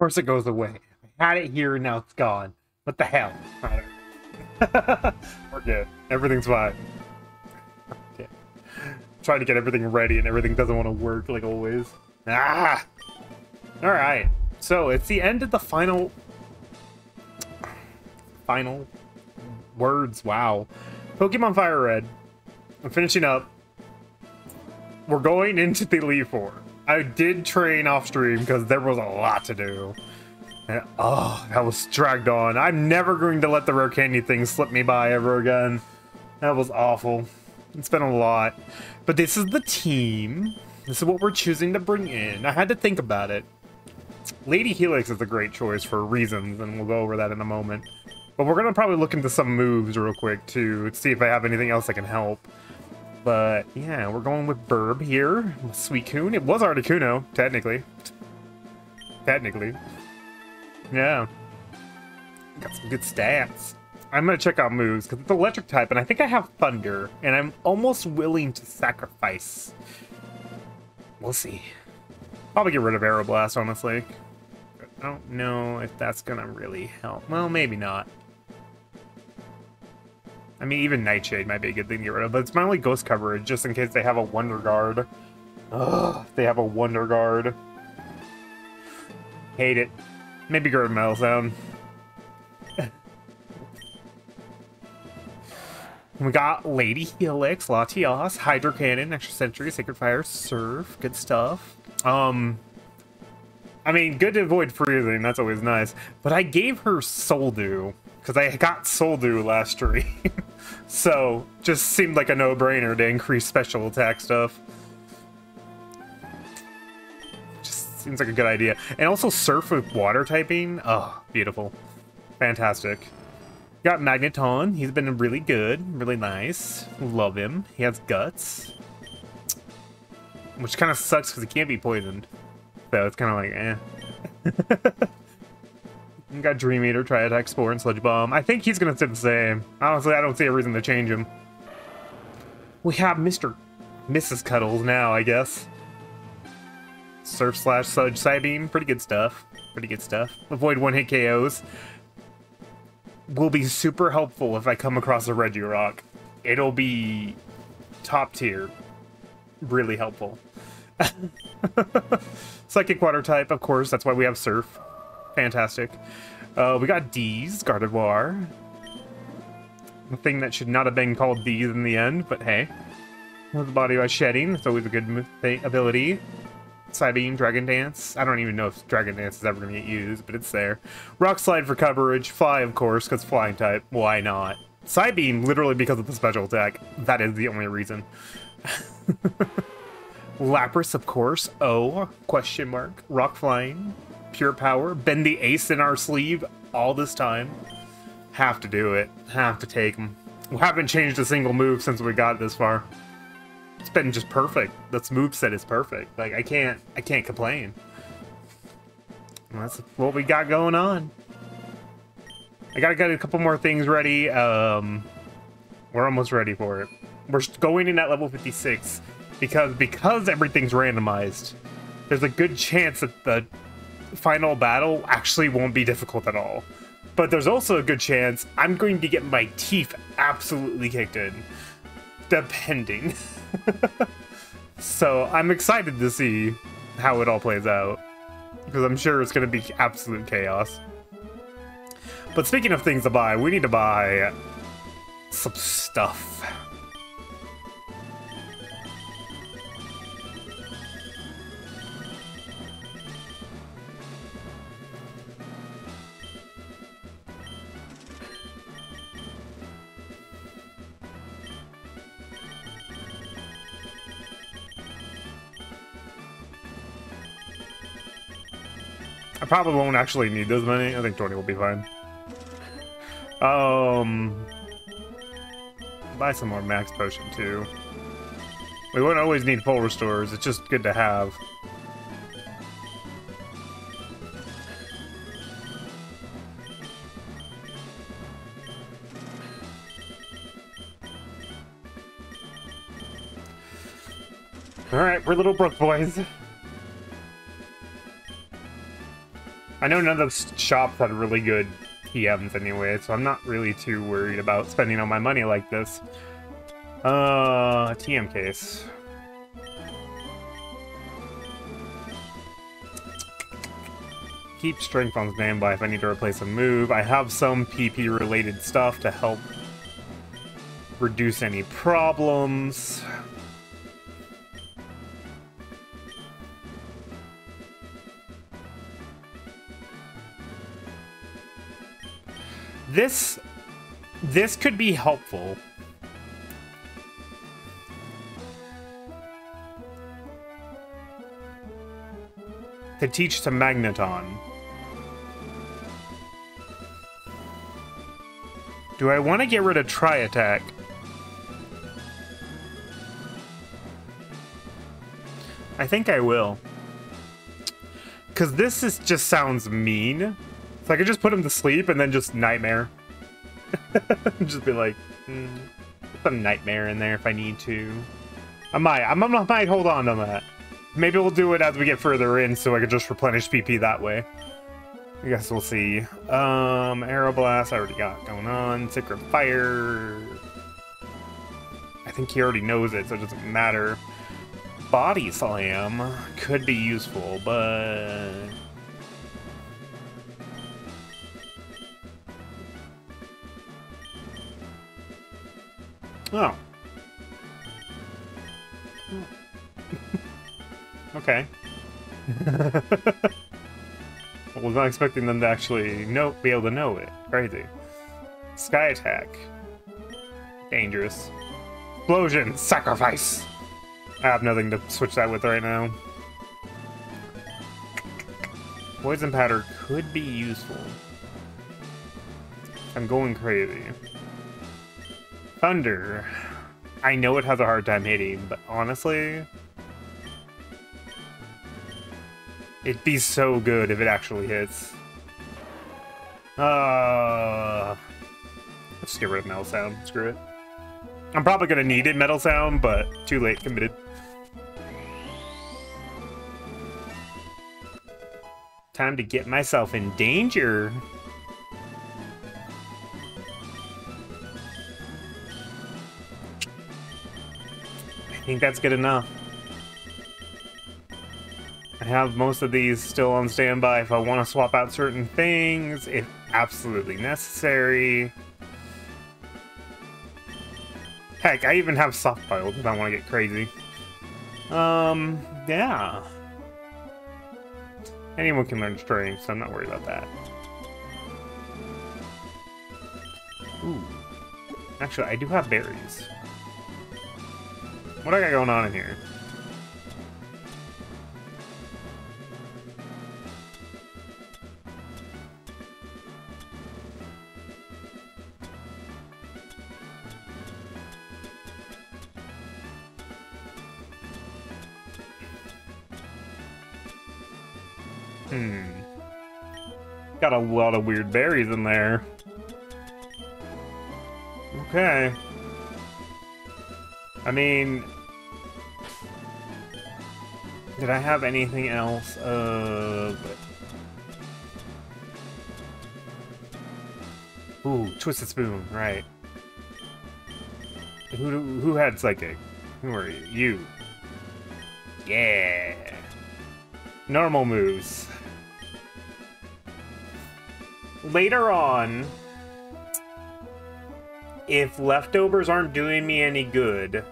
course it goes away. I had it here, and now it's gone. What the hell? We're good. Everything's fine. Okay. Trying to get everything ready and everything doesn't want to work like always. Ah! Alright. So, it's the end of the final... Final words. Wow. Pokemon Fire Red. I'm finishing up. We're going into the Elite Four. I did train off stream because there was a lot to do. And, oh, that was dragged on. I'm never going to let the rare candy thing slip me by ever again. That was awful. It's been a lot. But this is the team. This is what we're choosing to bring in. I had to think about it. Lady Helix is a great choice for reasons, and we'll go over that in a moment. But we're going to probably look into some moves real quick, to see if I have anything else that can help. But, yeah, we're going with Burb here. Suicune. It was Articuno, technically. Technically. Yeah. Got some good stats. I'm to check out moves, because it's electric type, and I think I have Thunder, and I'm almost willing to sacrifice. We'll see. Probably get rid of Aeroblast, honestly. I don't know if that's to really help. Well, maybe not. I mean, even Nightshade might be a good thing to get rid of, but it's my only ghost coverage, just in case they have a Wonder Guard. Ugh, they have a Wonder Guard. Hate it. Maybe to Metal Sound. we got Lady Helix, Latias, Hydro Cannon, Extrasensory, Sacred Fire, Surf, good stuff. Um, I mean, good to avoid freezing, that's always nice. But I gave her Soul Dew, because I got Soul Dew last stream. so, just seemed like a no-brainer to increase special attack stuff. Just seems like a good idea. And also Surf with water typing. Oh, beautiful. Fantastic. Got Magneton. He's been really good. Really nice. Love him. He has guts. Which kind of sucks because he can't be poisoned. So it's kind of like, eh. We got Dream Eater, Tri Attack, Spore, and Sludge Bomb. I think he's gonna stay the same. Honestly, I don't see a reason to change him. We have Mr. Mrs. Cuddles now, I guess. Surf slash Sludge Psybeam. Pretty good stuff. Pretty good stuff. Avoid one-hit KOs. Will be super helpful if I come across a Regirock. It'll be top tier. Really helpful. Psychic Water type, of course. That's why we have Surf. Fantastic. Uh, we got D's, Gardevoir. A thing that should not have been called D's in the end, but hey. The body by shedding, it's always a good ability. Psybeam, Dragon Dance. I don't even know if Dragon Dance is ever going to get used, but it's there. Rock Slide for coverage. Fly, of course, because flying type. Why not? Psybeam, literally because of the special attack. That is the only reason. Lapras, of course. Oh, question mark. Rock Flying pure power, been the ace in our sleeve all this time. Have to do it. Have to take them. We haven't changed a single move since we got this far. It's been just perfect. This move set is perfect. Like I can't I can't complain. That's what we got going on. I gotta get a couple more things ready. Um, we're almost ready for it. We're going in at level 56 because because everything's randomized. There's a good chance that the final battle actually won't be difficult at all. But there's also a good chance I'm going to get my teeth absolutely kicked in. Depending. so I'm excited to see how it all plays out. Because I'm sure it's going to be absolute chaos. But speaking of things to buy, we need to buy some stuff. Probably won't actually need this many. I think 20 will be fine. Um, buy some more max potion too. We won't always need full restores. It's just good to have. Alright, we're little brook boys. I know none of those shops had really good TMs anyway, so I'm not really too worried about spending all my money like this. Uh, TM case. Keep strength on standby if I need to replace a move. I have some PP related stuff to help reduce any problems. This this could be helpful. To teach to Magneton. Do I want to get rid of Tri Attack? I think I will. Because this is just sounds mean. So I could just put him to sleep and then just nightmare. just be like, mm, put a nightmare in there if I need to. I might, I might hold on to that. Maybe we'll do it as we get further in so I could just replenish PP that way. I guess we'll see. Um, Aeroblast, I already got going on. Sacred Fire. I think he already knows it, so it doesn't matter. Body Slam could be useful, but... Oh. okay. I was not expecting them to actually know, be able to know it. Crazy. Sky attack. Dangerous. Explosion! Sacrifice! I have nothing to switch that with right now. Poison powder could be useful. I'm going crazy. Thunder. I know it has a hard time hitting, but honestly... It'd be so good if it actually hits. Uh, let's get rid of Metal Sound. Screw it. I'm probably gonna need it, Metal Sound, but too late, committed. Time to get myself in danger. Think that's good enough. I have most of these still on standby if I want to swap out certain things, if absolutely necessary. Heck, I even have soft stockpiled if I want to get crazy. Um, yeah. Anyone can learn strength, so I'm not worried about that. Ooh. Actually, I do have berries. What I got going on in here? Hmm. Got a lot of weird berries in there. Okay. I mean... Did I have anything else? Uh... Ooh, Twisted Spoon, right. Who, who had Psychic? Who are you? You. Yeah. Normal moves later on, if leftovers aren't doing me any good,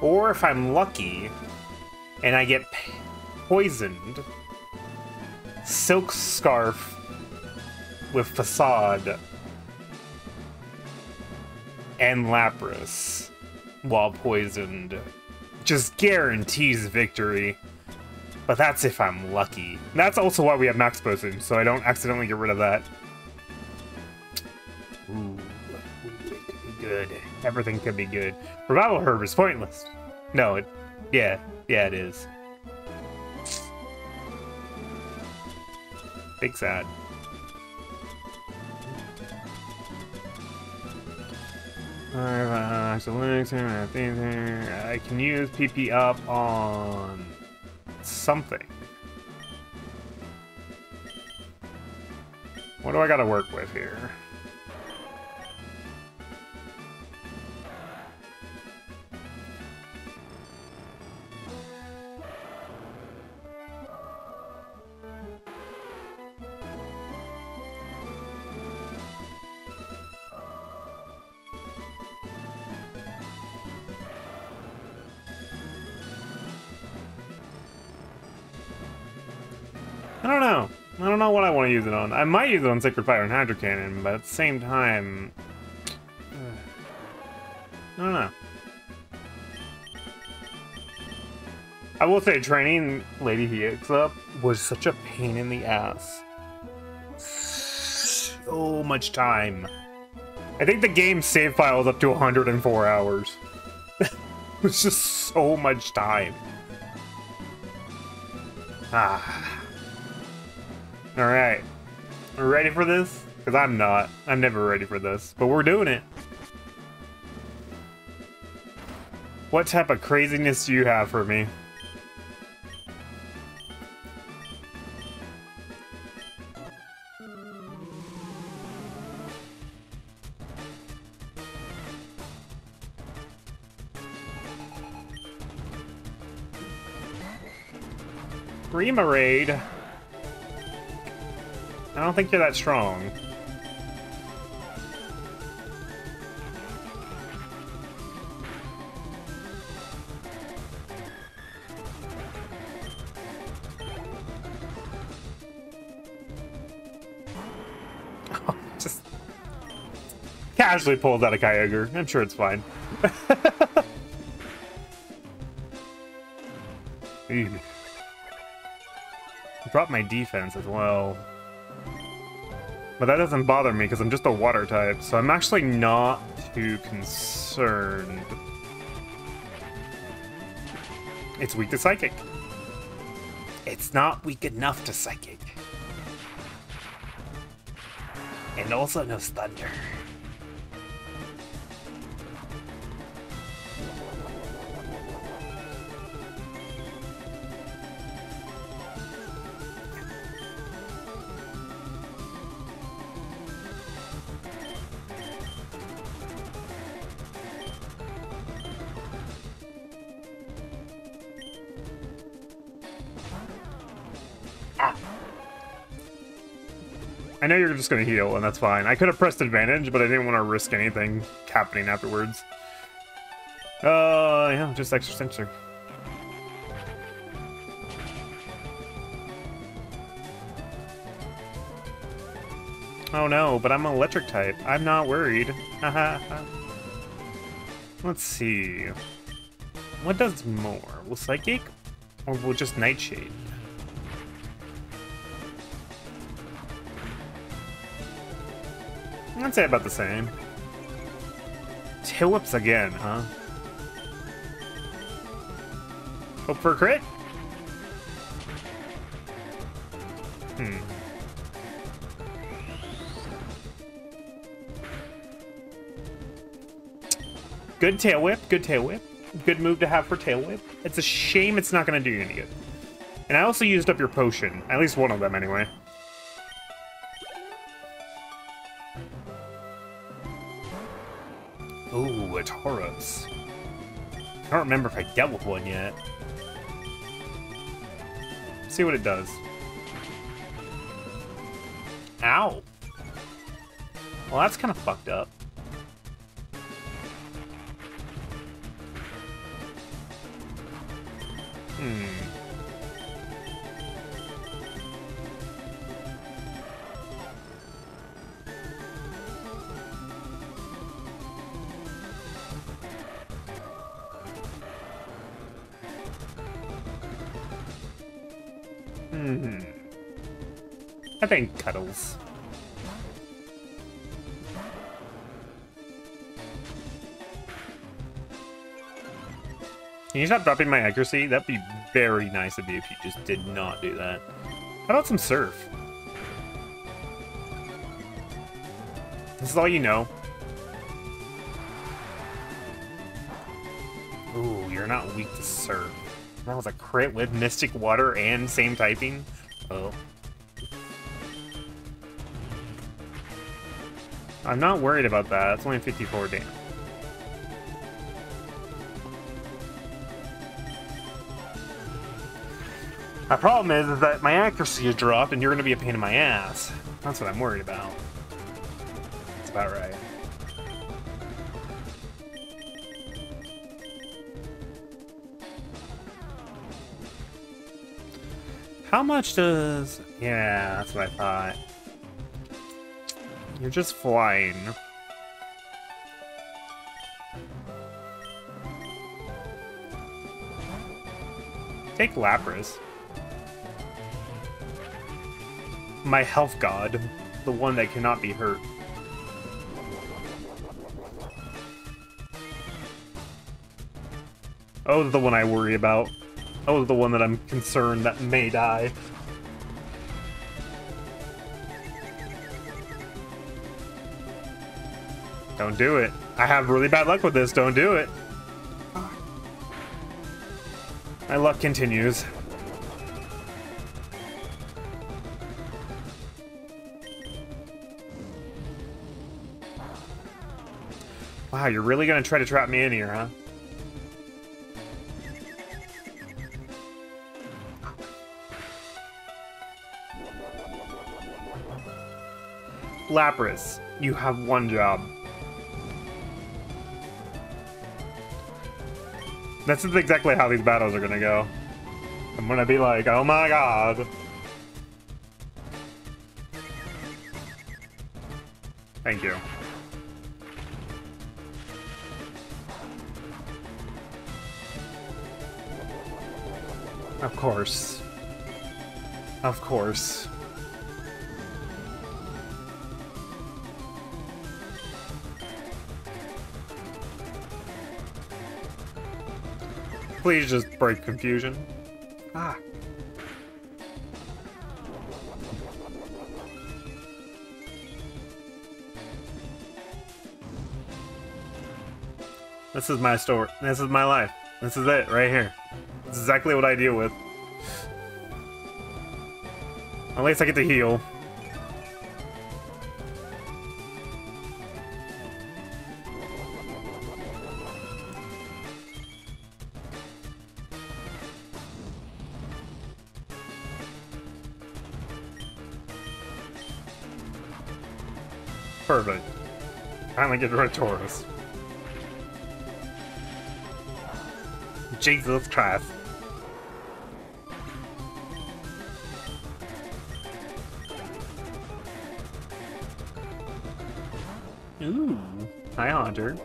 or if I'm lucky and I get poisoned, Silk Scarf with Facade and Lapras while poisoned just guarantees victory. But that's if I'm lucky. That's also why we have max potion, so I don't accidentally get rid of that. Ooh, good. Everything could be good. Revival Herb is pointless. No, it... Yeah, yeah, it is. Big sad. Uh, I can use PP up on something. What do I gotta work with here? Don't know what I want to use it on. I might use it on Sacred Fire and Hydro Cannon, but at the same time... I don't know. I will say, training Lady Helix up was such a pain in the ass. So much time. I think the game save file is up to 104 hours. it's just so much time. Ah. Alright. We're ready for this? Because I'm not. I'm never ready for this. But we're doing it. What type of craziness do you have for me? Remoraid. I don't think you're that strong. Just casually pulled out a Kyogre. I'm sure it's fine. Drop my defense as well. But that doesn't bother me because I'm just a water type, so I'm actually not too concerned. It's weak to Psychic. It's not weak enough to Psychic. And also knows Thunder. I know you're just gonna heal, and that's fine. I could have pressed advantage, but I didn't want to risk anything happening afterwards. Uh, yeah, just extra sensor. Oh no, but I'm electric type. I'm not worried. Let's see. What does more? Will Psychic? Or will just Nightshade? I'd say about the same. Tail whips again, huh? Hope for a crit? Hmm. Good tail whip, good tail whip. Good move to have for tail whip. It's a shame it's not going to do you any good. And I also used up your potion. At least one of them, anyway. Remember if I dealt with one yet. Let's see what it does. Ow! Well, that's kind of fucked up. Cuddles. Can you stop dropping my accuracy? That'd be very nice of you if you just did not do that. How about some Surf? This is all you know. Ooh, you're not weak to Surf. That was a crit with Mystic Water and same typing? Oh. I'm not worried about that. It's only 54 damage. My problem is, is that my accuracy is dropped and you're going to be a pain in my ass. That's what I'm worried about. That's about right. How much does... Yeah, that's what I thought. You're just flying. Take Lapras. My health god. The one that cannot be hurt. Oh, the one I worry about. Oh, the one that I'm concerned that may die. Don't do it. I have really bad luck with this. Don't do it. My luck continues. Wow, you're really gonna try to trap me in here, huh? Lapras, you have one job. This is exactly how these battles are gonna go. I'm gonna be like, oh my god. Thank you. Of course. Of course. Please just break confusion. Ah. This is my story. This is my life. This is it, right here. This is exactly what I deal with. At least I get to heal. Finally get rid of Tauros. Jesus Christ. Ooh. Hi, Haunter.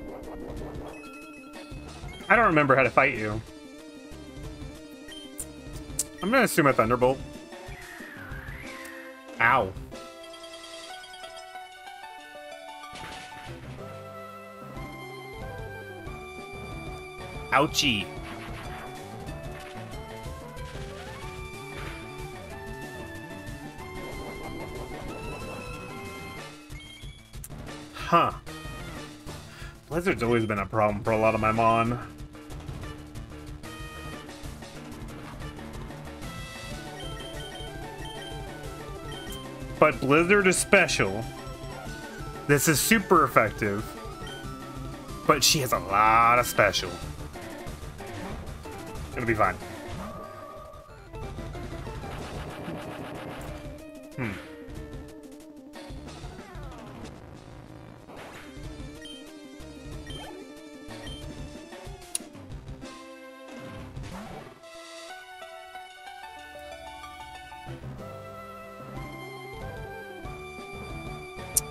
I don't remember how to fight you. I'm gonna assume a Thunderbolt. Ow. Ouchie. Huh. Blizzard's always been a problem for a lot of my Mon. But Blizzard is special. This is super effective. But she has a lot of special. Be fine. Hmm.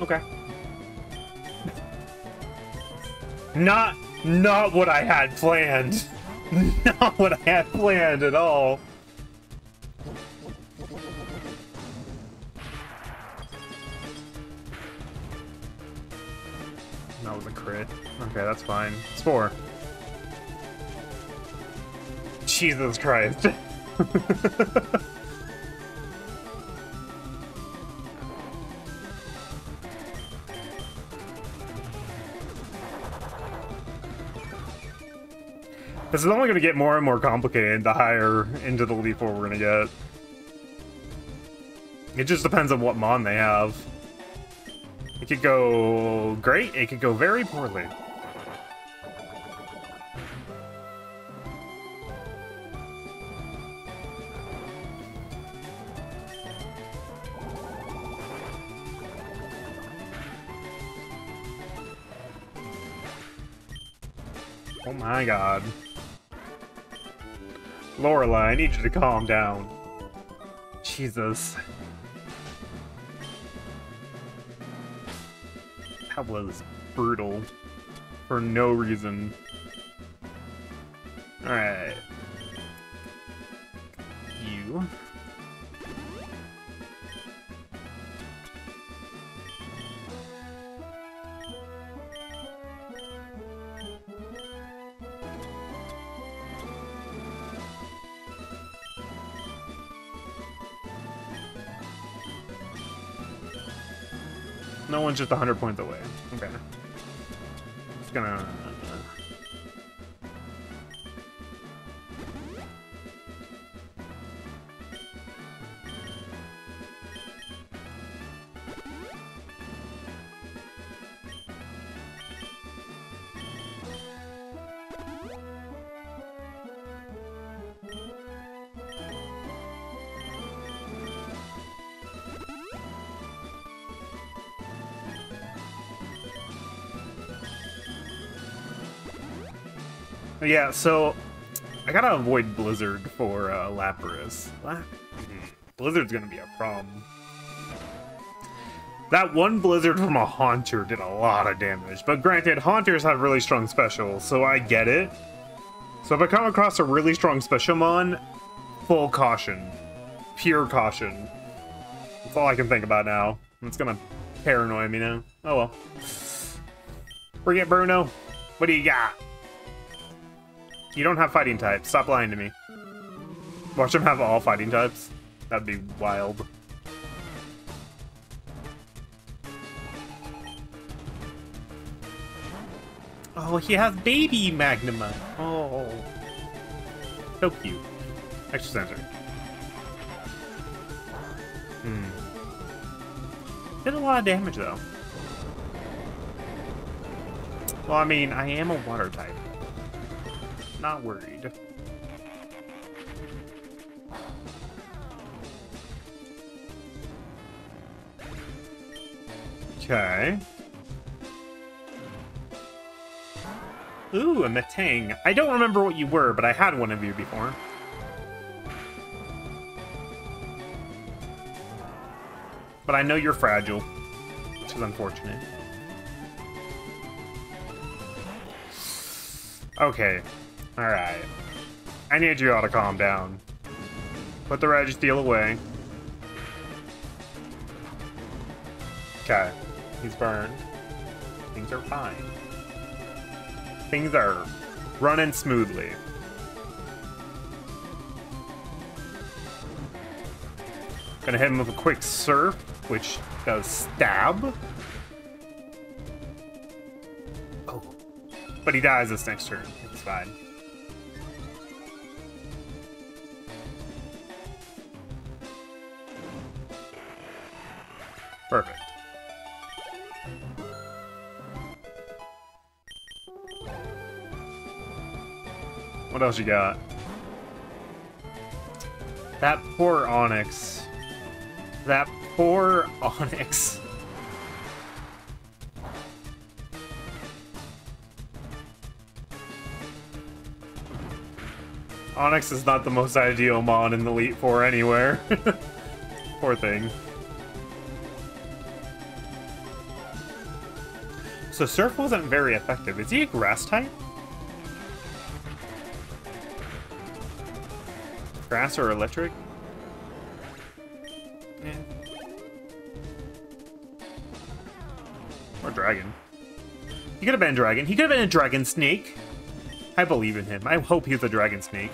Okay. Not, not what I had planned. Not what I had planned at all. That was a crit. Okay, that's fine. It's four. Jesus Christ. This is only going to get more and more complicated the higher into the Four we're going to get. It just depends on what Mon they have. It could go great, it could go very poorly. Oh my god. Lorelei, I need you to calm down. Jesus. That was brutal. For no reason. One's just 100 points away. Okay. Just gonna... Yeah, so I gotta avoid Blizzard for uh, Lapras. La Blizzard's gonna be a problem. That one Blizzard from a Haunter did a lot of damage, but granted, Haunters have really strong specials, so I get it. So if I come across a really strong special mon, full caution. Pure caution. That's all I can think about now. It's gonna paranoia me now. Oh well. Forget Bruno. What do you got? You don't have fighting types. Stop lying to me. Watch him have all fighting types. That'd be wild. Oh, he has baby Magnuma. Oh. So cute. Extra sensor. Hmm. Did a lot of damage, though. Well, I mean, I am a water type not worried. Okay. Ooh, a Metang. I don't remember what you were, but I had one of you before. But I know you're fragile, which is unfortunate. Okay, Alright. I need you all to calm down. Put the Rage Registeel away. Okay. He's burned. Things are fine. Things are running smoothly. Gonna hit him with a quick surf, which does stab. Oh. But he dies this next turn. It's fine. What else you got? That poor Onix. That poor Onix. Onix is not the most ideal mon in the Elite Four anywhere. poor thing. So Surf wasn't very effective. Is he a grass type? Grass or electric? Or dragon. He could have been a dragon. He could have been a dragon snake. I believe in him. I hope he's a dragon snake.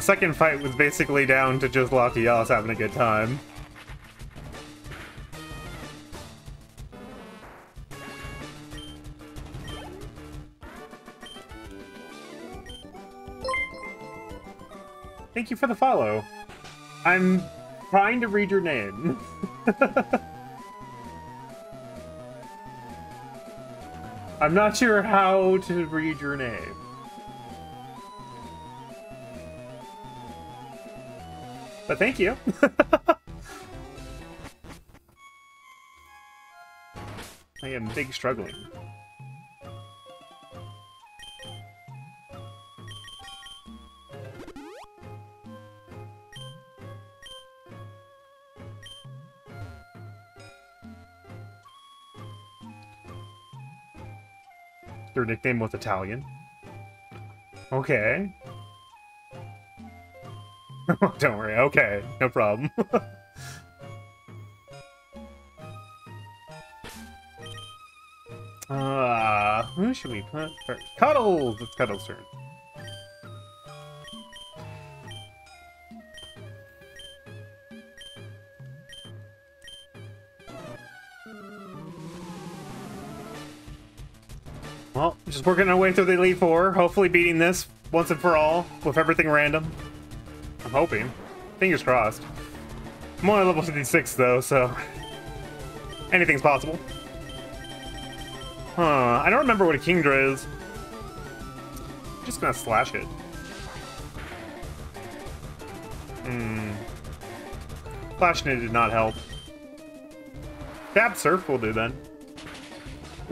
the second fight was basically down to just Latias having a good time. Thank you for the follow. I'm trying to read your name. I'm not sure how to read your name. But thank you. I am big struggling. Their nickname was Italian. Okay. Don't worry. Okay, no problem. uh, who should we put first? Cuddles! It's Cuddles' turn. Well, just working our way through the Elite Four, hopefully beating this once and for all, with everything random. I'm hoping. Fingers crossed. I'm only level 56 though, so... Anything's possible. Huh, I don't remember what a Kingdra is. I'm just gonna slash it. Hmm. Flashing it did not help. Fab Surf will do then.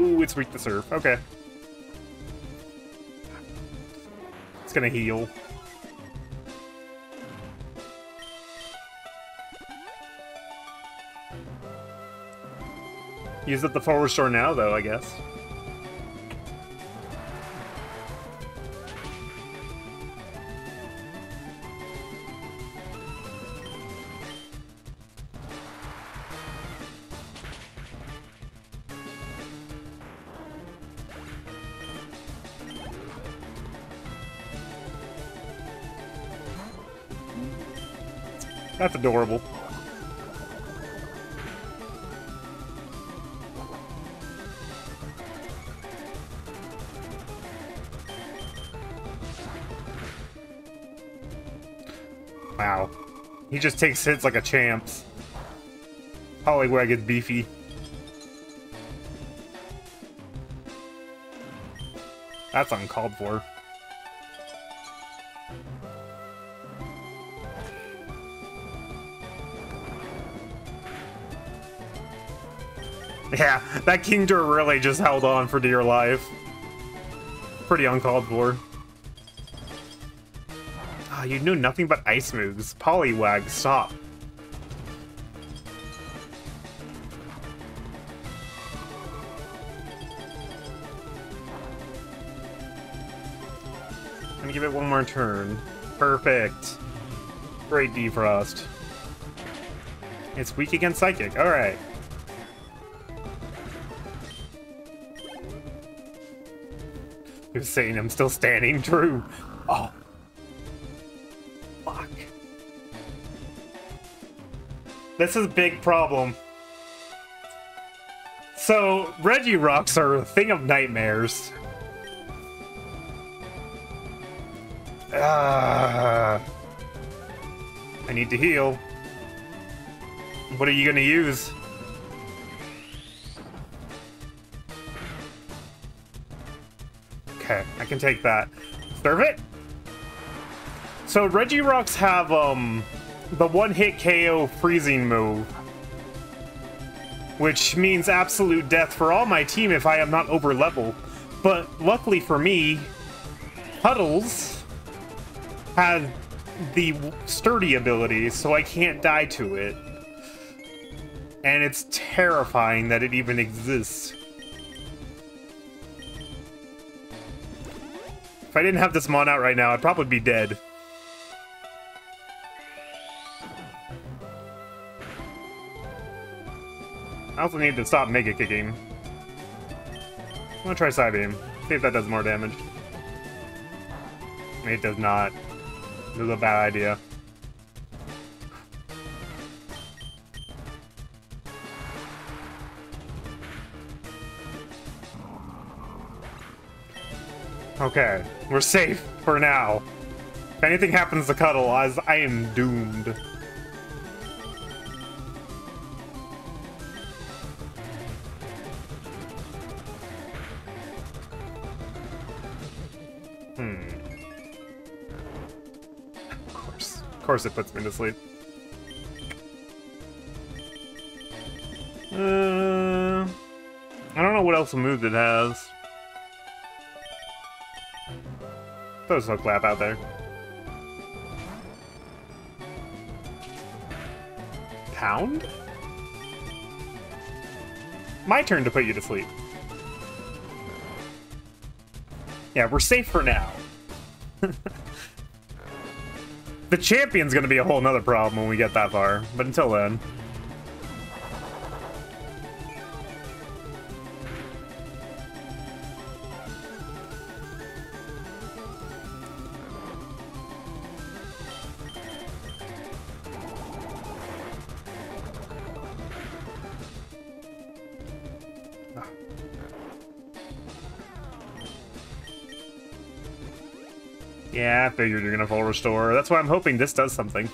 Ooh, it's weak to Surf. Okay. It's gonna heal. Use up the full restore now, though, I guess. That's adorable. He just takes hits like a champs. Poliwag is beefy. That's uncalled for. Yeah, that Kingdra really just held on for dear life. Pretty uncalled for. You knew nothing but ice moves. Poliwag, stop. Let me give it one more turn. Perfect. Great defrost. It's weak against Psychic. Alright. He was saying I'm still standing. True. This is a big problem. So, Regirocks are a thing of nightmares. Ah. I need to heal. What are you gonna use? Okay, I can take that. Serve it? So Regirocks have um the one-hit KO freezing move. Which means absolute death for all my team if I am not over level. But luckily for me, Puddles has the sturdy ability, so I can't die to it. And it's terrifying that it even exists. If I didn't have this mon out right now, I'd probably be dead. I also need to stop Mega Kicking. I'm gonna try Psybeam. See if that does more damage. It does not. This is a bad idea. Okay, we're safe for now. If anything happens to Cuddle, I, I am doomed. Course. Of course it puts me to sleep. Uh, I don't know what else moved it has. There's no clap out there. Pound? My turn to put you to sleep. Yeah, we're safe for now. the champion's gonna be a whole nother problem when we get that far, but until then. Figured you're gonna full restore. That's why I'm hoping this does something.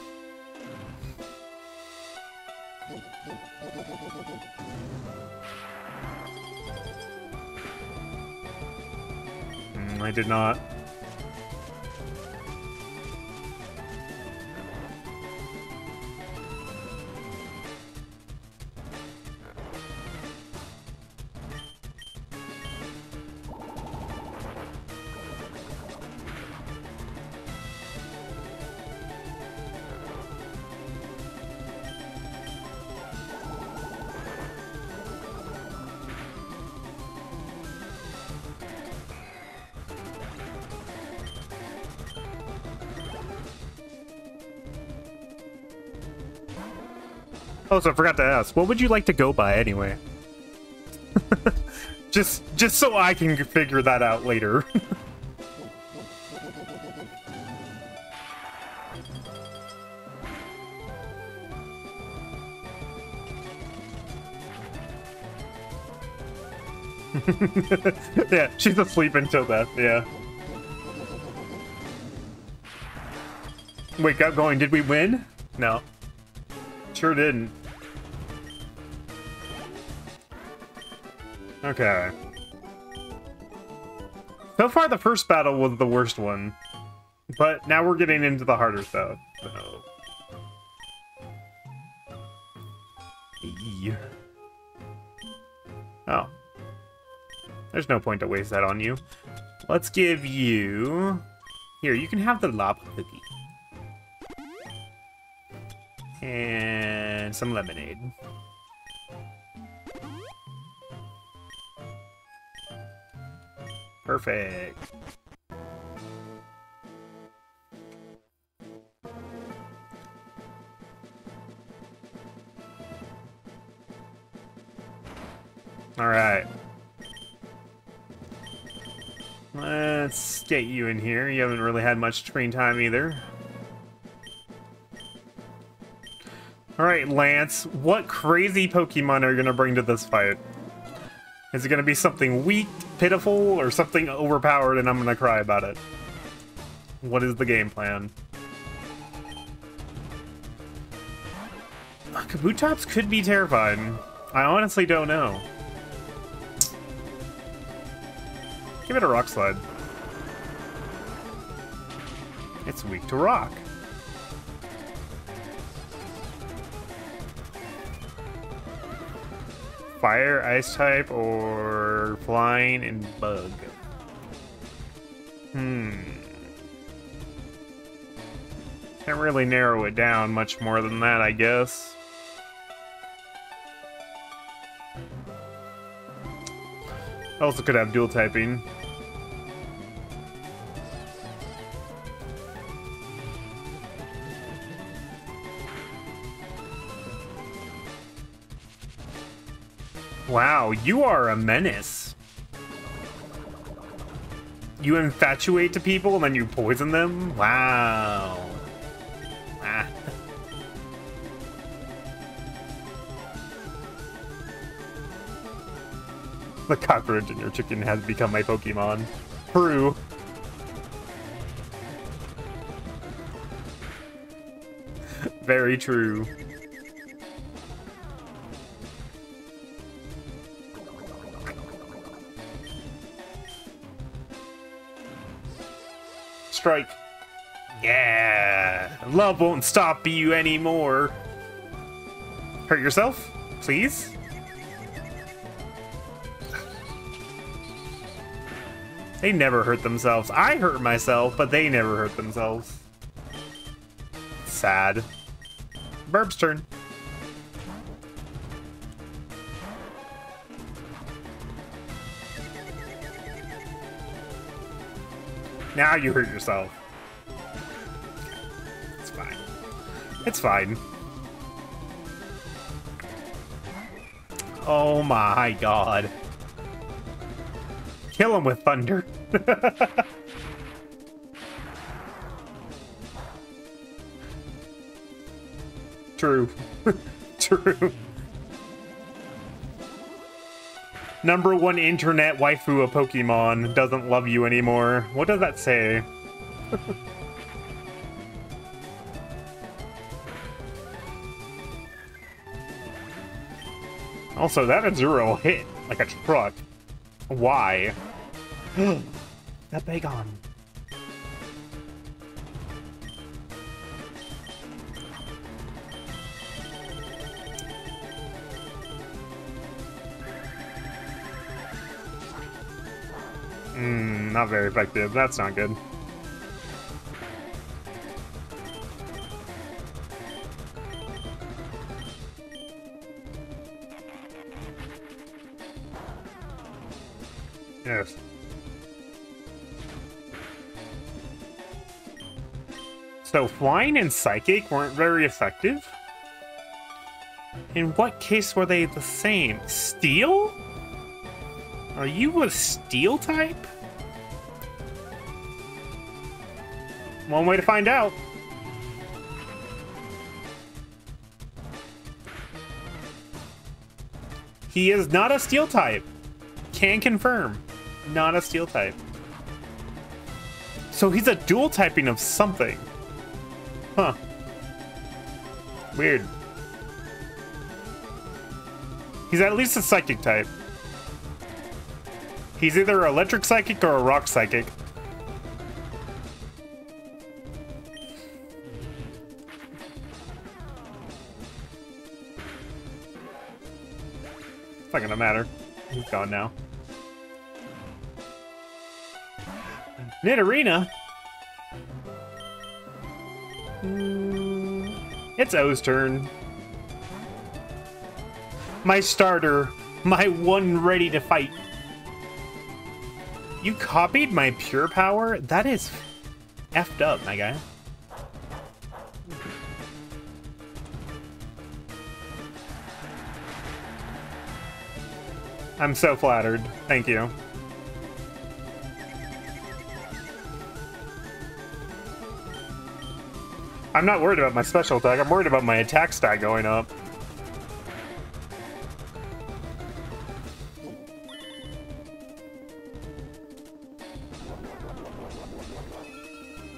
Mm, I did not. So I forgot to ask. What would you like to go by anyway? just, just so I can figure that out later. yeah, she's asleep until death, yeah. Wake up going, did we win? No. Sure didn't. Okay. So far, the first battle was the worst one. But now we're getting into the harder stuff, so... Oh. There's no point to waste that on you. Let's give you... Here, you can have the lop cookie. And some lemonade. Perfect. All right. Let's get you in here. You haven't really had much train time either. Alright, Lance, what crazy Pokemon are you going to bring to this fight? Is it going to be something weak, pitiful, or something overpowered and I'm to cry about it? What is the game plan? Uh, Kabutops could be terrifying. I honestly don't know. Give it a rock slide. It's weak to rock. Fire, ice type, or flying and bug. Hmm. Can't really narrow it down much more than that, I guess. Also could have dual typing. Wow, you are a menace. You infatuate to people and then you poison them? Wow. Ah. the cockroach in your chicken has become my Pokemon. True. Very true. Strike. Yeah! Love won't stop you anymore. Hurt yourself, please? They never hurt themselves. I hurt myself, but they never hurt themselves. Sad. Burb's turn. Now you hurt yourself. It's fine. It's fine. Oh my god. Kill him with thunder. True. True. Number one internet waifu of Pokemon doesn't love you anymore. What does that say? also, that Azuro hit like a truck. Why? that Bagon. Not very effective. That's not good. Yes. So flying and psychic weren't very effective? In what case were they the same? Steel? Are you a steel type? One way to find out. He is not a steel type. Can confirm. Not a steel type. So he's a dual typing of something. Huh. Weird. He's at least a psychic type. He's either electric psychic or a rock psychic. Not gonna matter. He's gone now. Nidorina? Mm, it's O's turn. My starter. My one ready to fight. You copied my pure power? That is effed up, my guy. I'm so flattered. Thank you. I'm not worried about my special attack. I'm worried about my attack stat going up.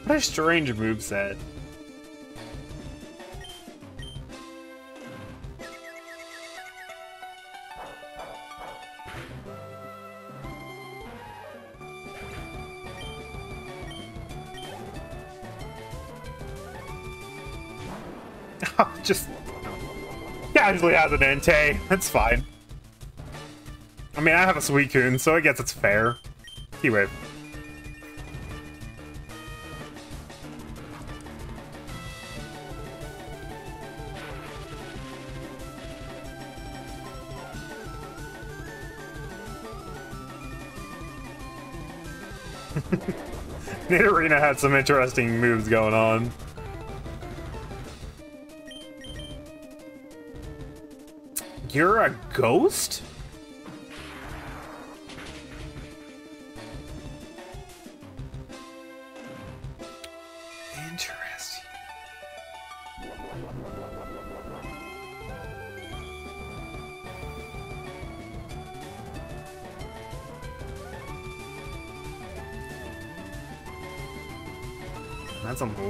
What a strange moveset. Just casually has an Entei. That's fine. I mean, I have a Suicune, so I guess it's fair. Keywave. Nidorina had some interesting moves going on. You're a ghost? Interesting. That's on the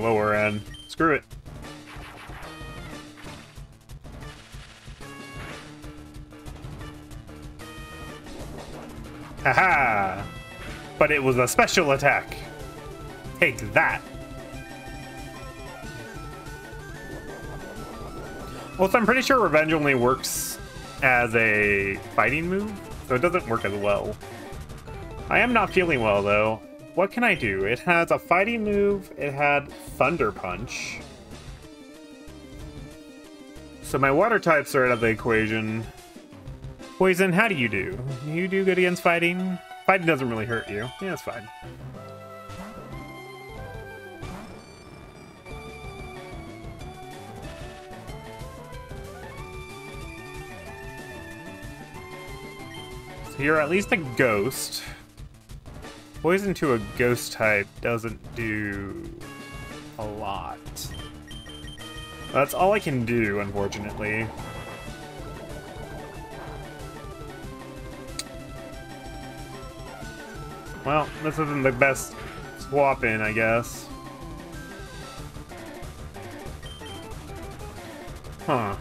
it was a special attack. Take that. Also, I'm pretty sure Revenge only works as a fighting move, so it doesn't work as well. I am not feeling well, though. What can I do? It has a fighting move, it had Thunder Punch. So my water types are out of the equation. Poison, how do you do? You do good against fighting? Fighting doesn't really hurt you. Yeah, it's fine. So you're at least a ghost. Poison to a ghost type doesn't do a lot. That's all I can do, unfortunately. Well, this isn't the best swap in, I guess. Huh.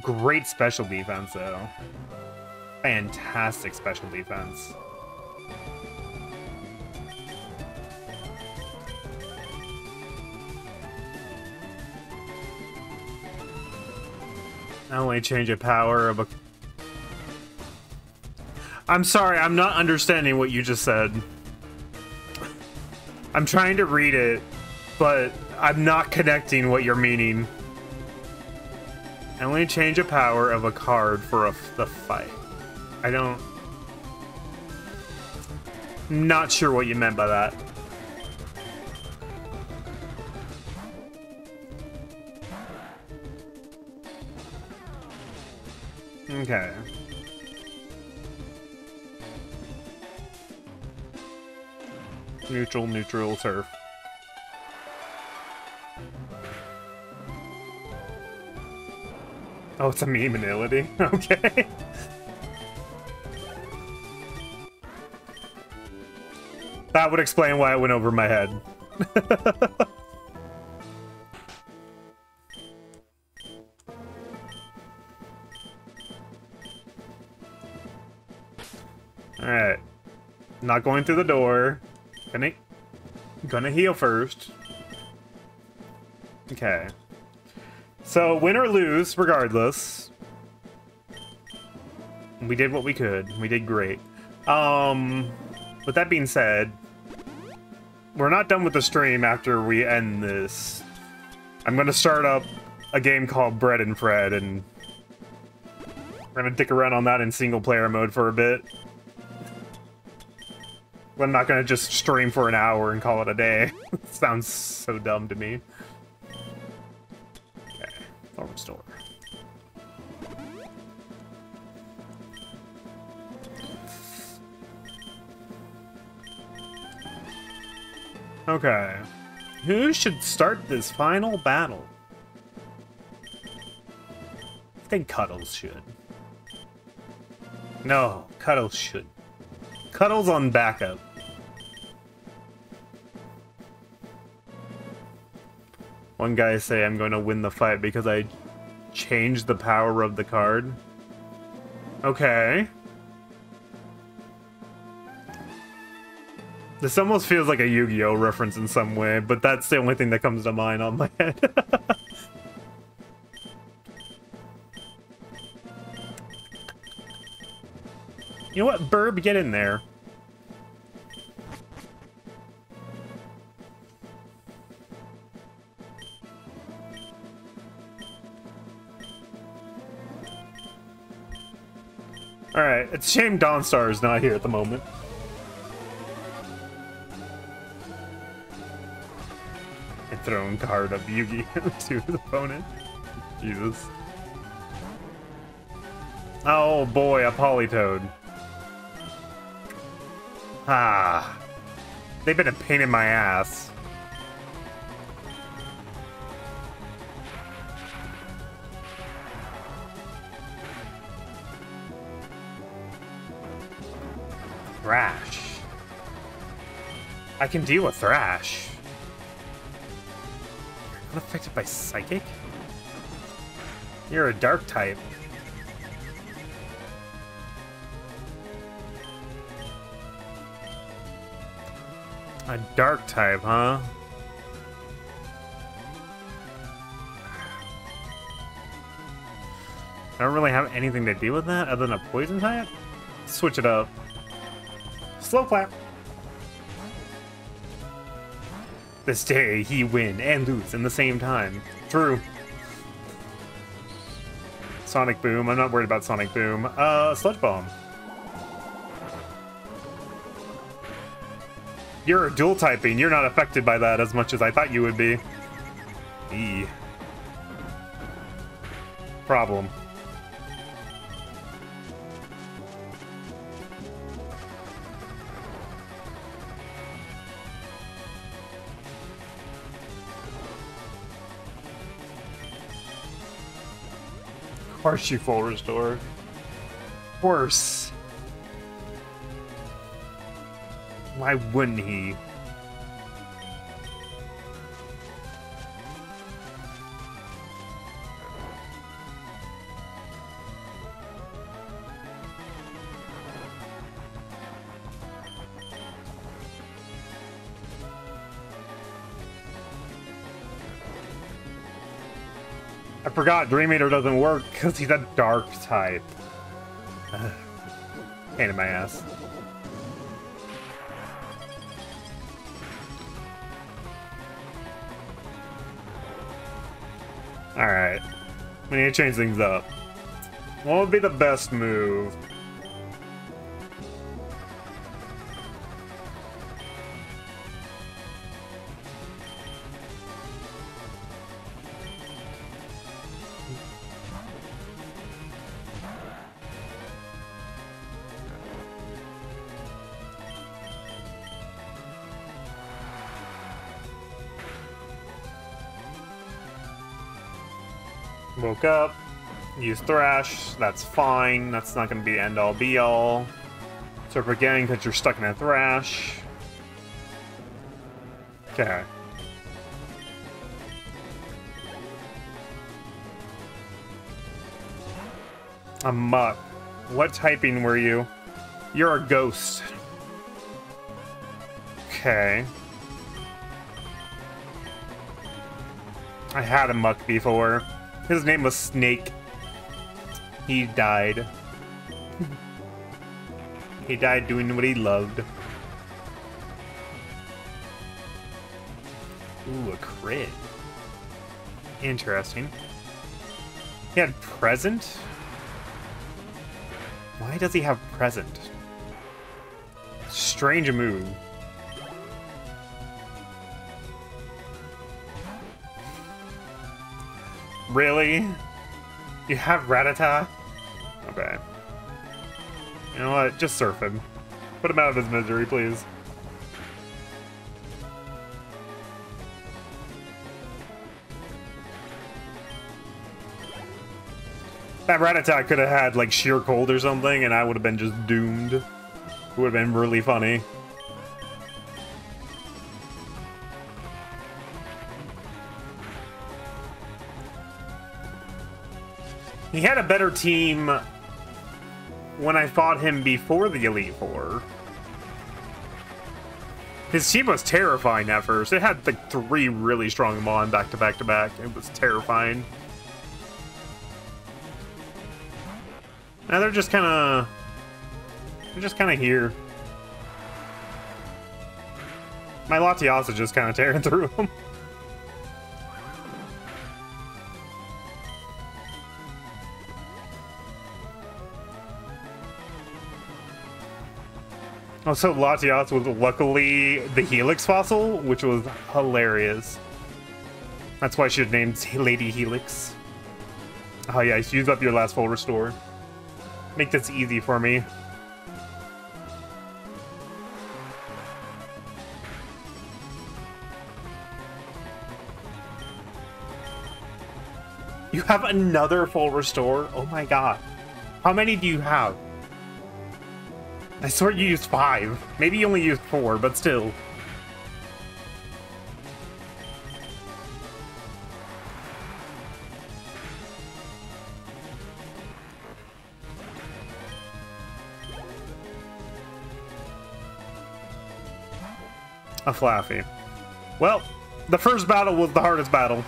Great special defense, though. Fantastic special defense. I only change a power of a... I'm sorry, I'm not understanding what you just said. I'm trying to read it, but I'm not connecting what you're meaning. I only change a power of a card for a, the fight. I don't... Not sure what you meant by that. Neutral, neutral, turf. Oh, it's a meme ability? Okay. that would explain why it went over my head. Alright. Not going through the door. Gonna, gonna heal first. Okay. So, win or lose, regardless. We did what we could. We did great. Um, with that being said, we're not done with the stream after we end this. I'm gonna start up a game called Bread and Fred, and we're gonna dick around on that in single player mode for a bit. I'm not gonna just stream for an hour and call it a day. sounds so dumb to me. Okay, I'll. Okay. Who should start this final battle? I think Cuddles should. No, Cuddles should. Cuddles on backup. One guy say I'm going to win the fight because I changed the power of the card. Okay. This almost feels like a Yu-Gi-Oh reference in some way, but that's the only thing that comes to mind on my head. You know what, Burb, get in there. Alright, it's a shame Dawnstar is not here at the moment. A thrown card of Yugi to his opponent. Jesus. Oh boy, a Politoed. Ah. They've been a pain in my ass. Thrash. I can deal with Thrash. Unaffected by Psychic? You're a Dark type. A Dark type, huh? I don't really have anything to deal with that other than a Poison type? Switch it up. Slow clap. This day, he win and lose in the same time. True. Sonic Boom. I'm not worried about Sonic Boom. Uh, Sludge Bomb. You're dual typing. You're not affected by that as much as I thought you would be. E. Problem. Of course you full restore. Of course. Why wouldn't he? I forgot Dream Eater doesn't work because he's a dark type. Pain in my ass. Alright. We need to change things up. What would be the best move? Woke up, use Thrash, that's fine. That's not going to be end all be all. Serpent Gang because you're stuck in a Thrash. Okay. A Muk. What typing were you? You're a ghost. Okay. I had a Muk before. His name was Snake. He died. he died doing what he loved. Ooh, a crit. Interesting. He had present? Why does he have present? Strange move. Really? You have Rattata? Okay. You know what? Just surf him. Put him out of his misery, please. That Rattata could have had, like, sheer cold or something, and I would have been just doomed. It would have been really funny. He had a better team when I fought him before the Elite Four. His team was terrifying at first. It had like three really strong Mon back to back to back. It was terrifying. Now they're just kind of, they're just kind of here. My Latias just kind of tearing through them. Also, Latias was luckily the Helix fossil, which was hilarious. That's why she named Lady Helix. Oh yeah, use up your last full restore. Make this easy for me. You have another full restore? Oh my god. How many do you have? I swear you used five. Maybe you only used four, but still. A Flaaffy. Well, the first battle was the hardest battle.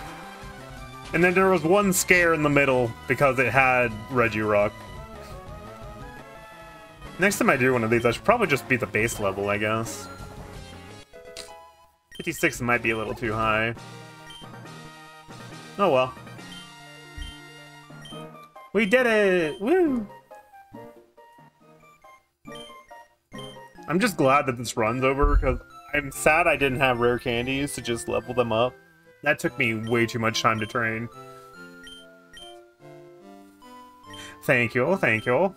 And then there was one scare in the middle because it had Regirock. Next time I do one of these, I should probably just beat the base level, I guess. 56 might be a little too high. Oh well. We did it! Woo! I'm just glad that this run's over, because I'm sad I didn't have rare candies to just level them up. That took me way too much time to train. Thank you, thank you.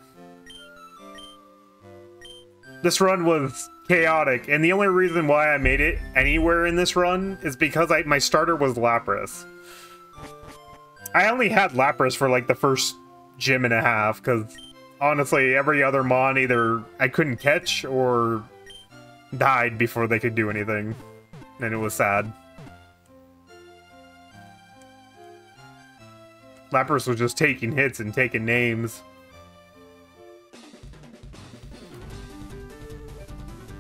This run was chaotic, and the only reason why I made it anywhere in this run is because I, my starter was Lapras. I only had Lapras for like the first gym and a half, because honestly, every other Mon either I couldn't catch or died before they could do anything. And it was sad. Lapras was just taking hits and taking names.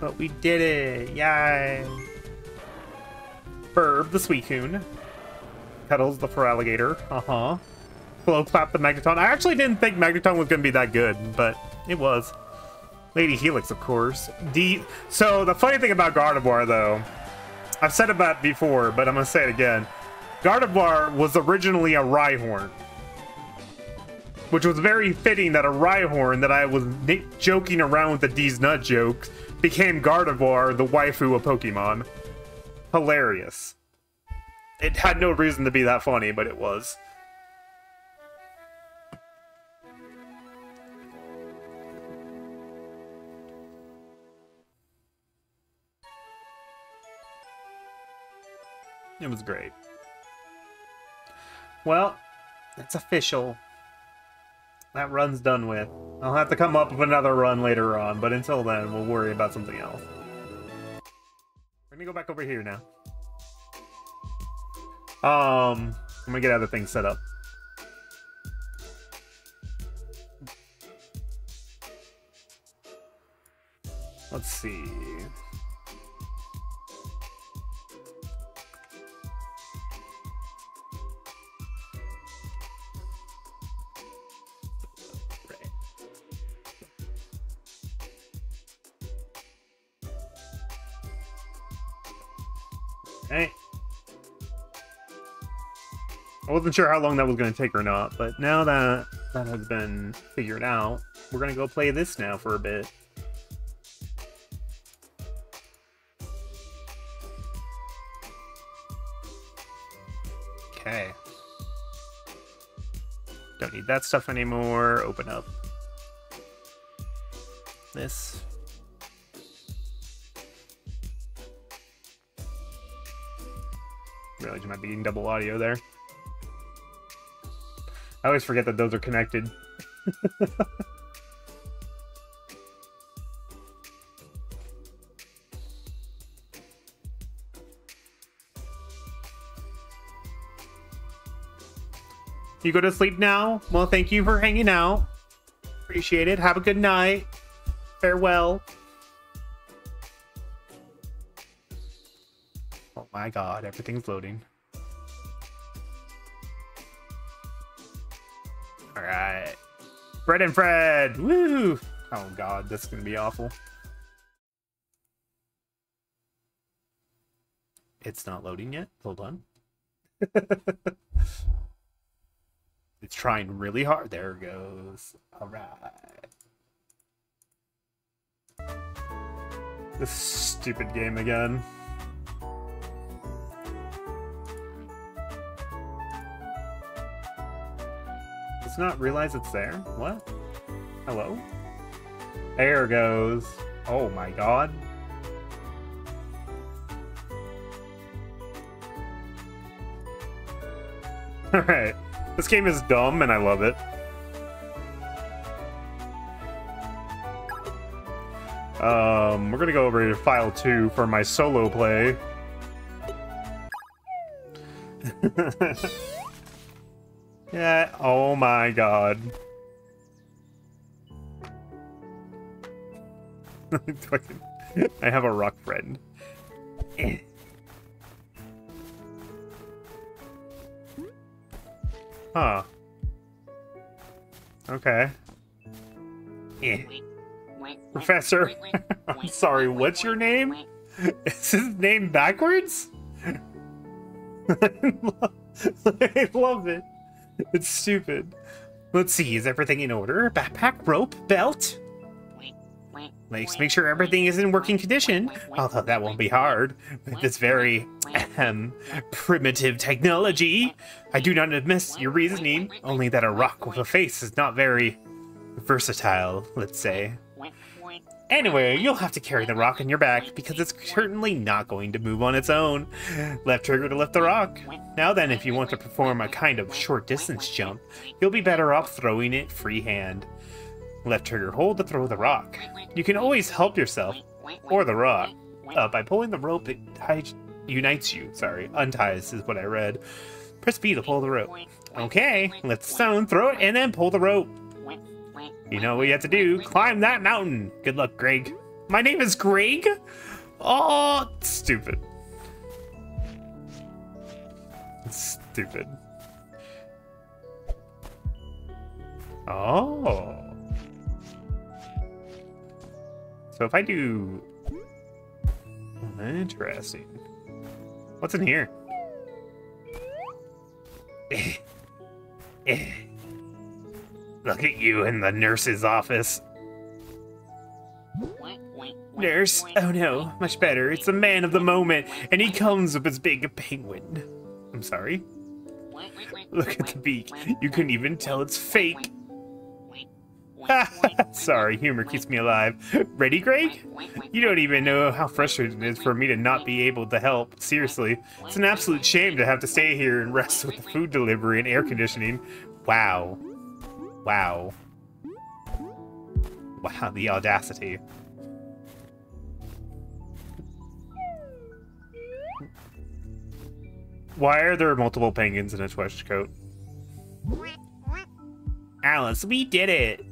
But we did it! Yay! Burb, the Suicune. Petals, the Feraligatr. Uh-huh. Blow Clap, the Magneton. I actually didn't think Magneton was going to be that good, but it was. Lady Helix, of course. D. So the funny thing about Gardevoir, though, I've said about before, but I'm gonna say it again. Gardevoir was originally a Rhyhorn, which was very fitting that a Rhyhorn that I was joking around with the D's nut jokes became Gardevoir, the waifu of Pokemon. Hilarious. It had no reason to be that funny, but it was. It was great. Well, it's official. That run's done with. I'll have to come up with another run later on, but until then, we'll worry about something else. We're gonna go back over here now. Um, I'm gonna get other things set up. Let's see. Wasn't sure how long that was going to take or not, but now that that has been figured out, we're going to go play this now for a bit. Okay. Don't need that stuff anymore. Open up this. Realize you might be getting double audio there. I always forget that those are connected. you go to sleep now? Well, thank you for hanging out. Appreciate it. Have a good night. Farewell. Oh my god, everything's loading. Bread and Fred! Woo! Oh god, this is gonna be awful. It's not loading yet. Hold on. it's trying really hard. There it goes. Alright. This stupid game again. Not realize it's there? What? Hello? There goes. Oh my god. Alright. This game is dumb and I love it. Um, we're gonna go over to file two for my solo play. yeah, oh my god. I have a rock friend. Huh. Okay. Professor, I'm sorry, what's your name? Is his name backwards? I love it. It's stupid. Let's see, is everything in order? Backpack, rope, belt? Let's make sure everything is in working condition, although that won't be hard with this very primitive technology. I do not admit your reasoning, only that a rock with a face is not very versatile, let's say. Anyway, you'll have to carry the rock on your back because it's certainly not going to move on its own. Left trigger to lift the rock. Now then, if you want to perform a kind of short distance jump, you'll be better off throwing it freehand. Left trigger hold to throw the rock. You can always help yourself, or the rock, uh, by pulling the rope that ties, unites you. Sorry, unties is what I read. Press B to pull the rope. Okay, let's stone, throw it, and then pull the rope. You know what you have to do? Climb that mountain. Good luck, Greg. My name is Greg? Oh, stupid. Stupid. Oh. So if I do... Interesting. What's in here? Look at you in the nurse's office. Nurse? Oh no, much better. It's the man of the moment, and he comes with his big penguin. I'm sorry? Look at the beak. You couldn't even tell it's fake. Sorry, humor keeps me alive. Ready, Greg? You don't even know how frustrating it is for me to not be able to help. Seriously, it's an absolute shame to have to stay here and rest with the food delivery and air conditioning. Wow. Wow. Wow, the audacity. Why are there multiple penguins in a trench coat? Alice, we did it!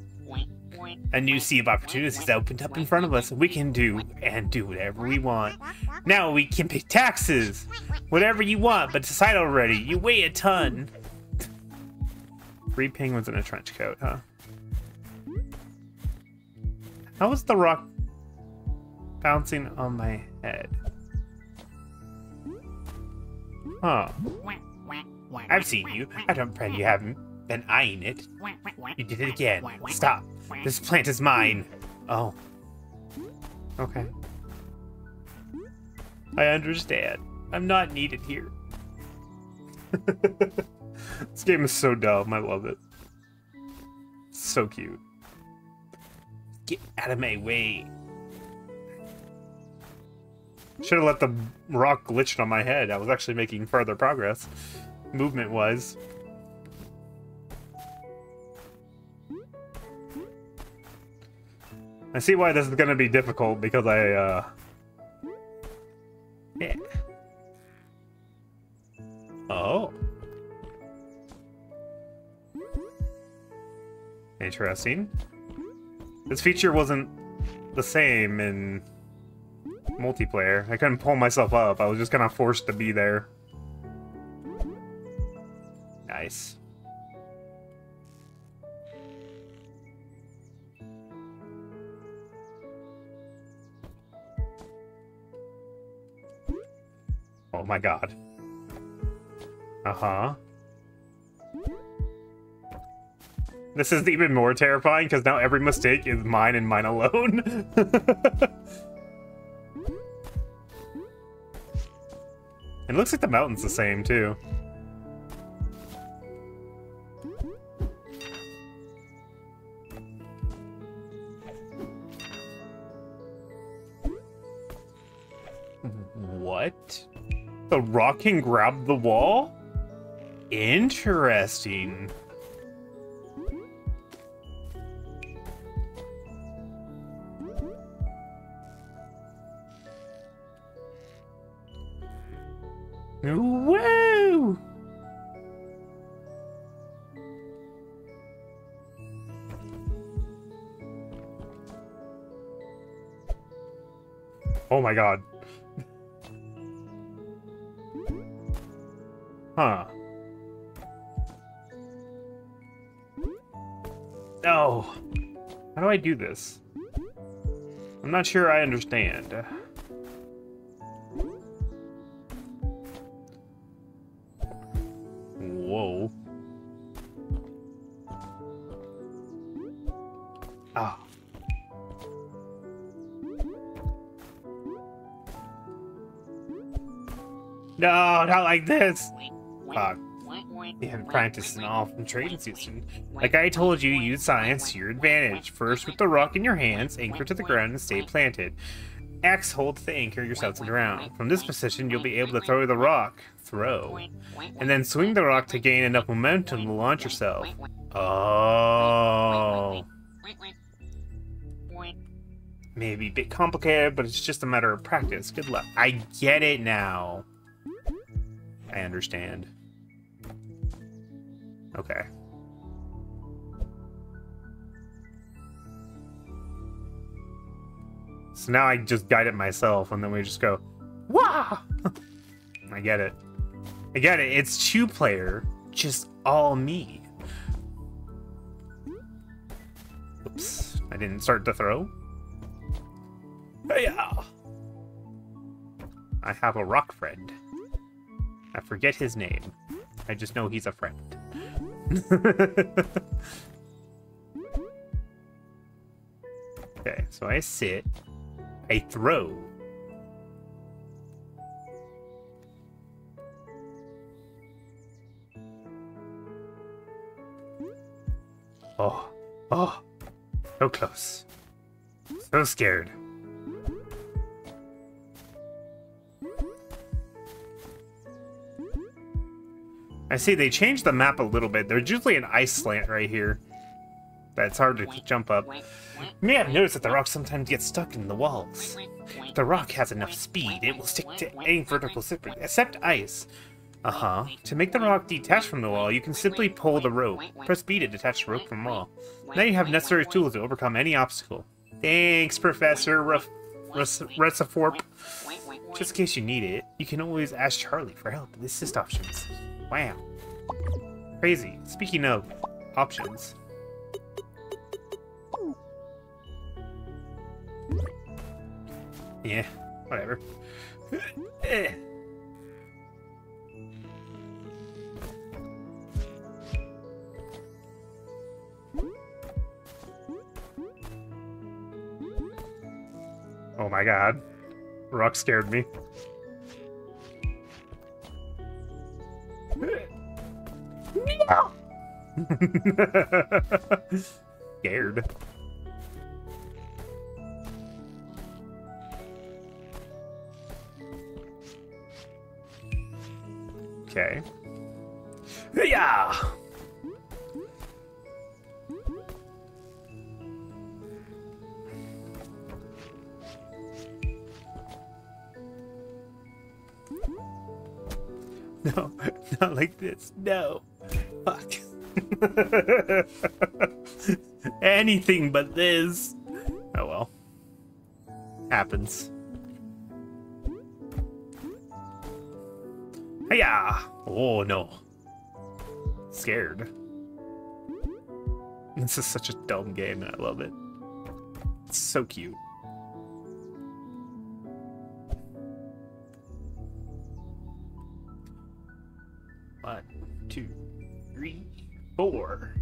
A new sea of opportunities opened up in front of us. We can do and do whatever we want. Now we can pay taxes! Whatever you want, but decide already. You weigh a ton. Three penguins in a trench coat, huh? How was the rock bouncing on my head? Huh. I've seen you. I don't pray you haven't been eyeing it. You did it again. Stop. This plant is mine. Oh. Okay. I understand. I'm not needed here. this game is so dumb. I love it. So cute. Get out of my way. Should have let the rock glitch on my head. I was actually making further progress, movement-wise. I see why this is going to be difficult, because I, uh... Yeah. Oh. Interesting. This feature wasn't the same in multiplayer. I couldn't pull myself up. I was just kind of forced to be there. Nice. Oh my god. Uh-huh. This is even more terrifying because now every mistake is mine and mine alone. it looks like the mountain's the same, too. What? The rock can grab the wall? Interesting. My god. Huh. Oh. How do I do this? I'm not sure I understand. Like this. Fuck. You haven't practiced enough from trading season. Like I told you, use science to your advantage. First, with the rock in your hands, anchor to the ground and stay planted. X holds the anchor yourself to the ground. From this position, you'll be able to throw the rock. Throw. And then swing the rock to gain enough momentum to launch yourself. Oh. Maybe a bit complicated, but it's just a matter of practice. Good luck. I get it now. I understand. Okay. So now I just guide it myself, and then we just go, Wah! I get it. I get it. It's two player, just all me. Oops. I didn't start to throw. Yeah. I have a rock friend. I forget his name. I just know he's a friend. okay, so I sit. I throw. Oh, oh, so close. So scared. I see they changed the map a little bit. There's usually an ice slant right here. That's hard to jump up. You may have noticed that the rock sometimes gets stuck in the walls. If the rock has enough speed, it will stick to any vertical surface, except ice. Uh-huh. To make the rock detach from the wall, you can simply pull the rope. Press B to detach the rope from the wall. Now you have necessary tools to overcome any obstacle. Thanks, Professor Ruff. Just in case you need it, you can always ask Charlie for help assist options. Wow. Crazy. Speaking of options. Yeah, whatever. Eh. oh my god. Rock scared me. Scared. Okay. Yeah. Not like this. No. Fuck. Anything but this. Oh well. Happens. Hiya! Oh no. Scared. This is such a dumb game and I love it. It's so cute. Four.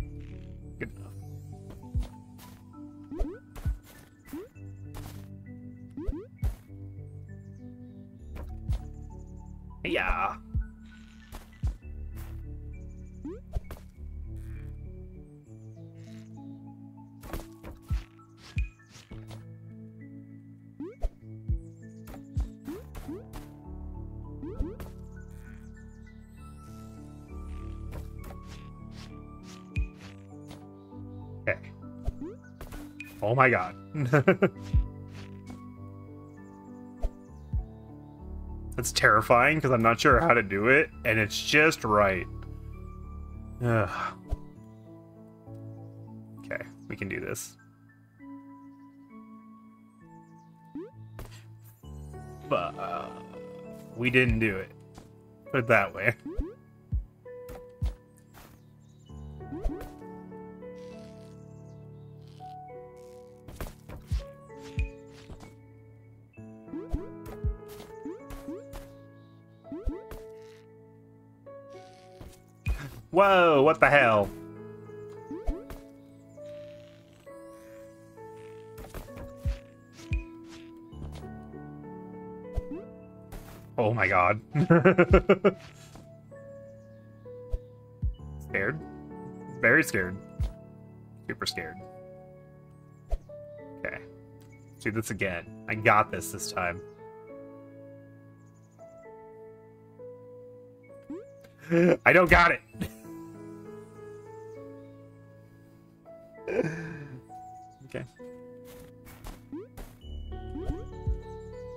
Oh my god. That's terrifying because I'm not sure how to do it, and it's just right. Ugh. Okay, we can do this. But uh, we didn't do it. Put it that way. Whoa, what the hell? Oh my god. scared? Very scared. Super scared. Okay. Let's do this again. I got this this time. I don't got it.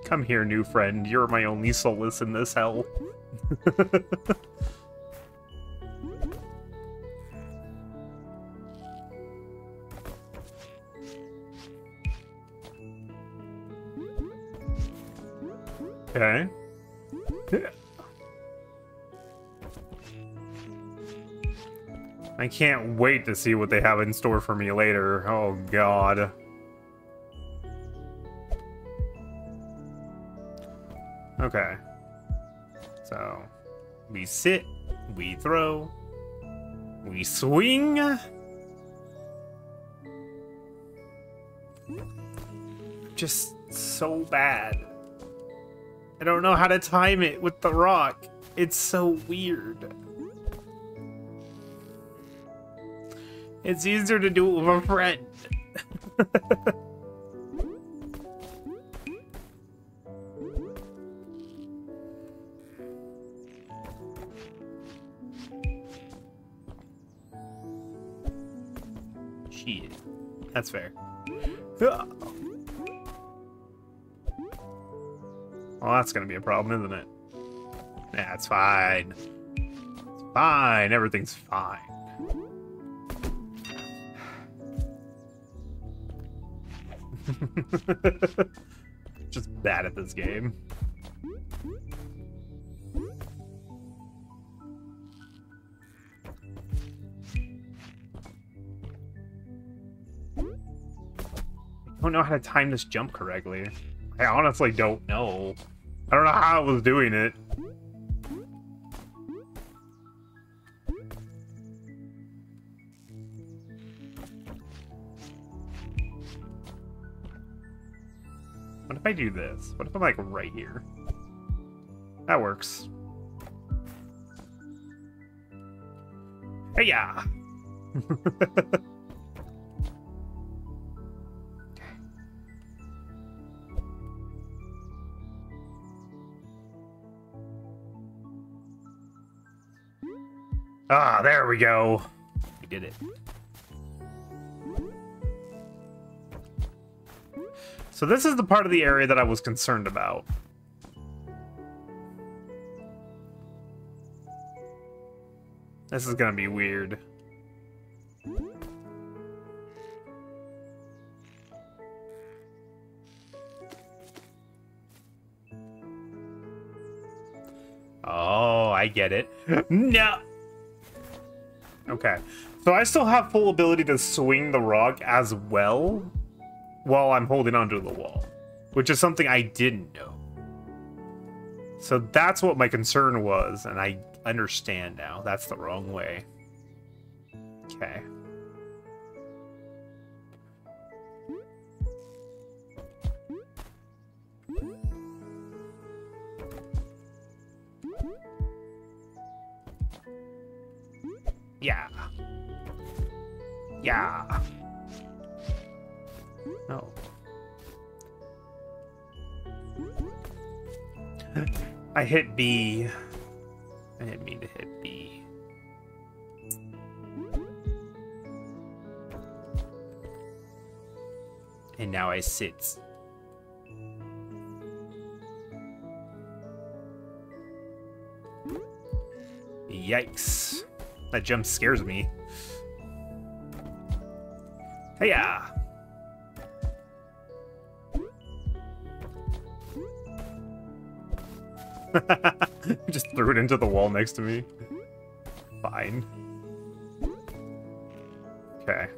Come here, new friend. You're my only solace in this hell. okay. I can't wait to see what they have in store for me later. Oh, God. Okay. So, we sit, we throw, we swing. Just so bad. I don't know how to time it with the rock. It's so weird. It's easier to do it with a friend. that's gonna be a problem, isn't it? Yeah, it's fine. It's fine. Everything's fine. Just bad at this game. I don't know how to time this jump correctly. I honestly don't know. I don't know ah. how I was doing it. What if I do this? What if I'm like right here? That works. Hey yeah. ah, there we go. We did it. So this is the part of the area that I was concerned about. This is gonna be weird. Oh, I get it. No! Okay. So I still have full ability to swing the rock as well, while I'm holding onto the wall, which is something I didn't know. So that's what my concern was, and I understand now. That's the wrong way. Okay. Yeah. Yeah. No. I hit B. I didn't mean to hit B. And now I sit. Yikes. That jump scares me. Hey yeah. Just threw it into the wall next to me. Fine. Okay.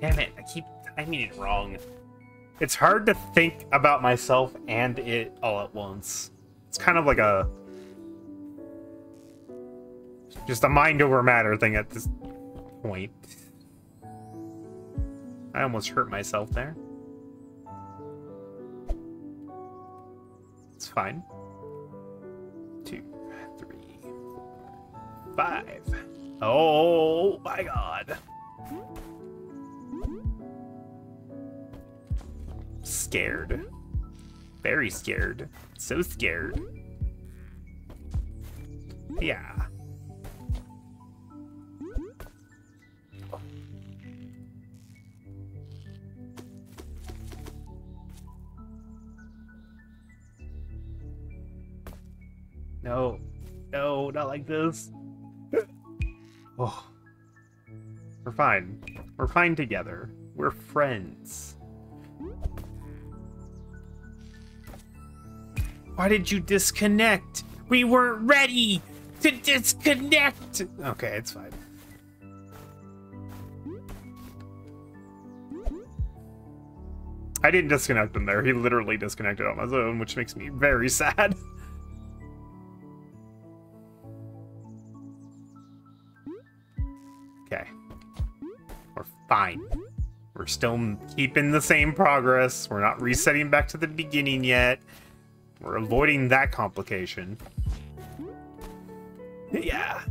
Damn it, I keep timing it wrong. It's hard to think about myself and it all at once. It's kind of like a... Just a mind over matter thing at this point. I almost hurt myself there. It's fine. Two, three, five. Oh my god. Scared. Very scared. So scared. Yeah. No. No, not like this. oh. We're fine. We're fine together. We're friends. Why did you disconnect? We weren't ready to disconnect! Okay, it's fine. I didn't disconnect him there. He literally disconnected on his own, which makes me very sad. Okay. We're fine. We're still keeping the same progress. We're not resetting back to the beginning yet. We're avoiding that complication. Yeah.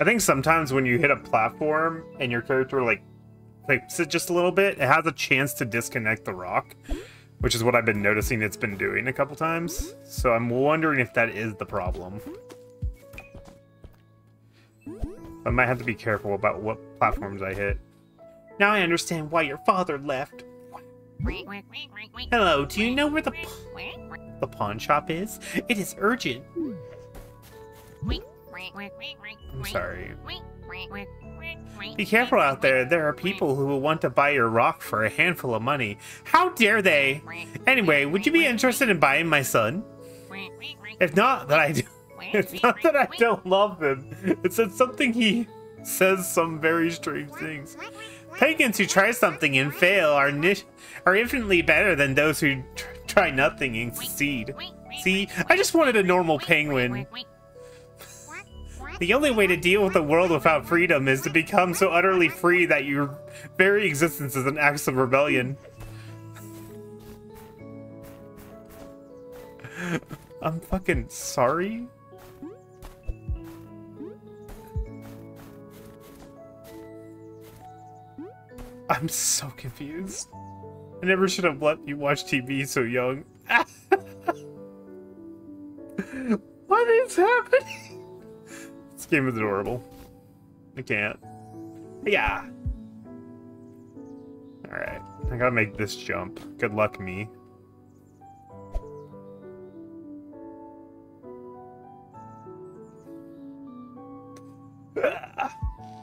I think sometimes when you hit a platform and your character like clicks it just a little bit, it has a chance to disconnect the rock, which is what I've been noticing it's been doing a couple times. So I'm wondering if that is the problem. I might have to be careful about what platforms I hit. Now I understand why your father left. Hello, do you know where the the pawn shop is? It is urgent. I'm sorry. Be careful out there. There are people who will want to buy your rock for a handful of money. How dare they? Anyway, would you be interested in buying my son? If not, that I do. It's not that I don't love him. It's that something he says some very strange things. Pagans who try something and fail are are infinitely better than those who try nothing and succeed. See, I just wanted a normal penguin. The only way to deal with a world without freedom is to become so utterly free that your very existence is an act of rebellion. I'm fucking sorry? I'm so confused. I never should have let you watch TV so young. what is happening? This game is adorable. I can't. Yeah. Alright. I gotta make this jump. Good luck, me.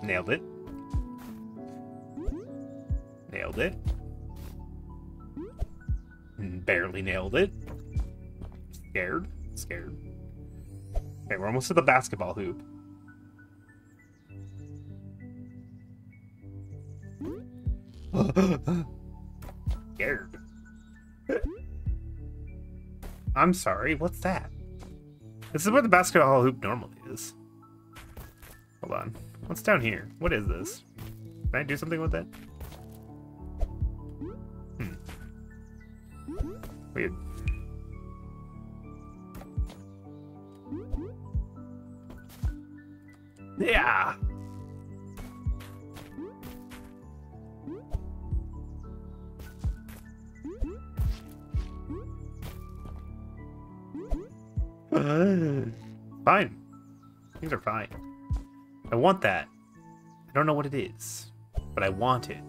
Nailed it. Nailed it. Barely nailed it. Scared. Scared. Okay, we're almost to the basketball hoop. Scared. I'm sorry, what's that? This is where the basketball hoop normally is. Hold on. What's down here? What is this? Can I do something with it? Hmm. Weird. Yeah. Fine. Things are fine. I want that. I don't know what it is, but I want it.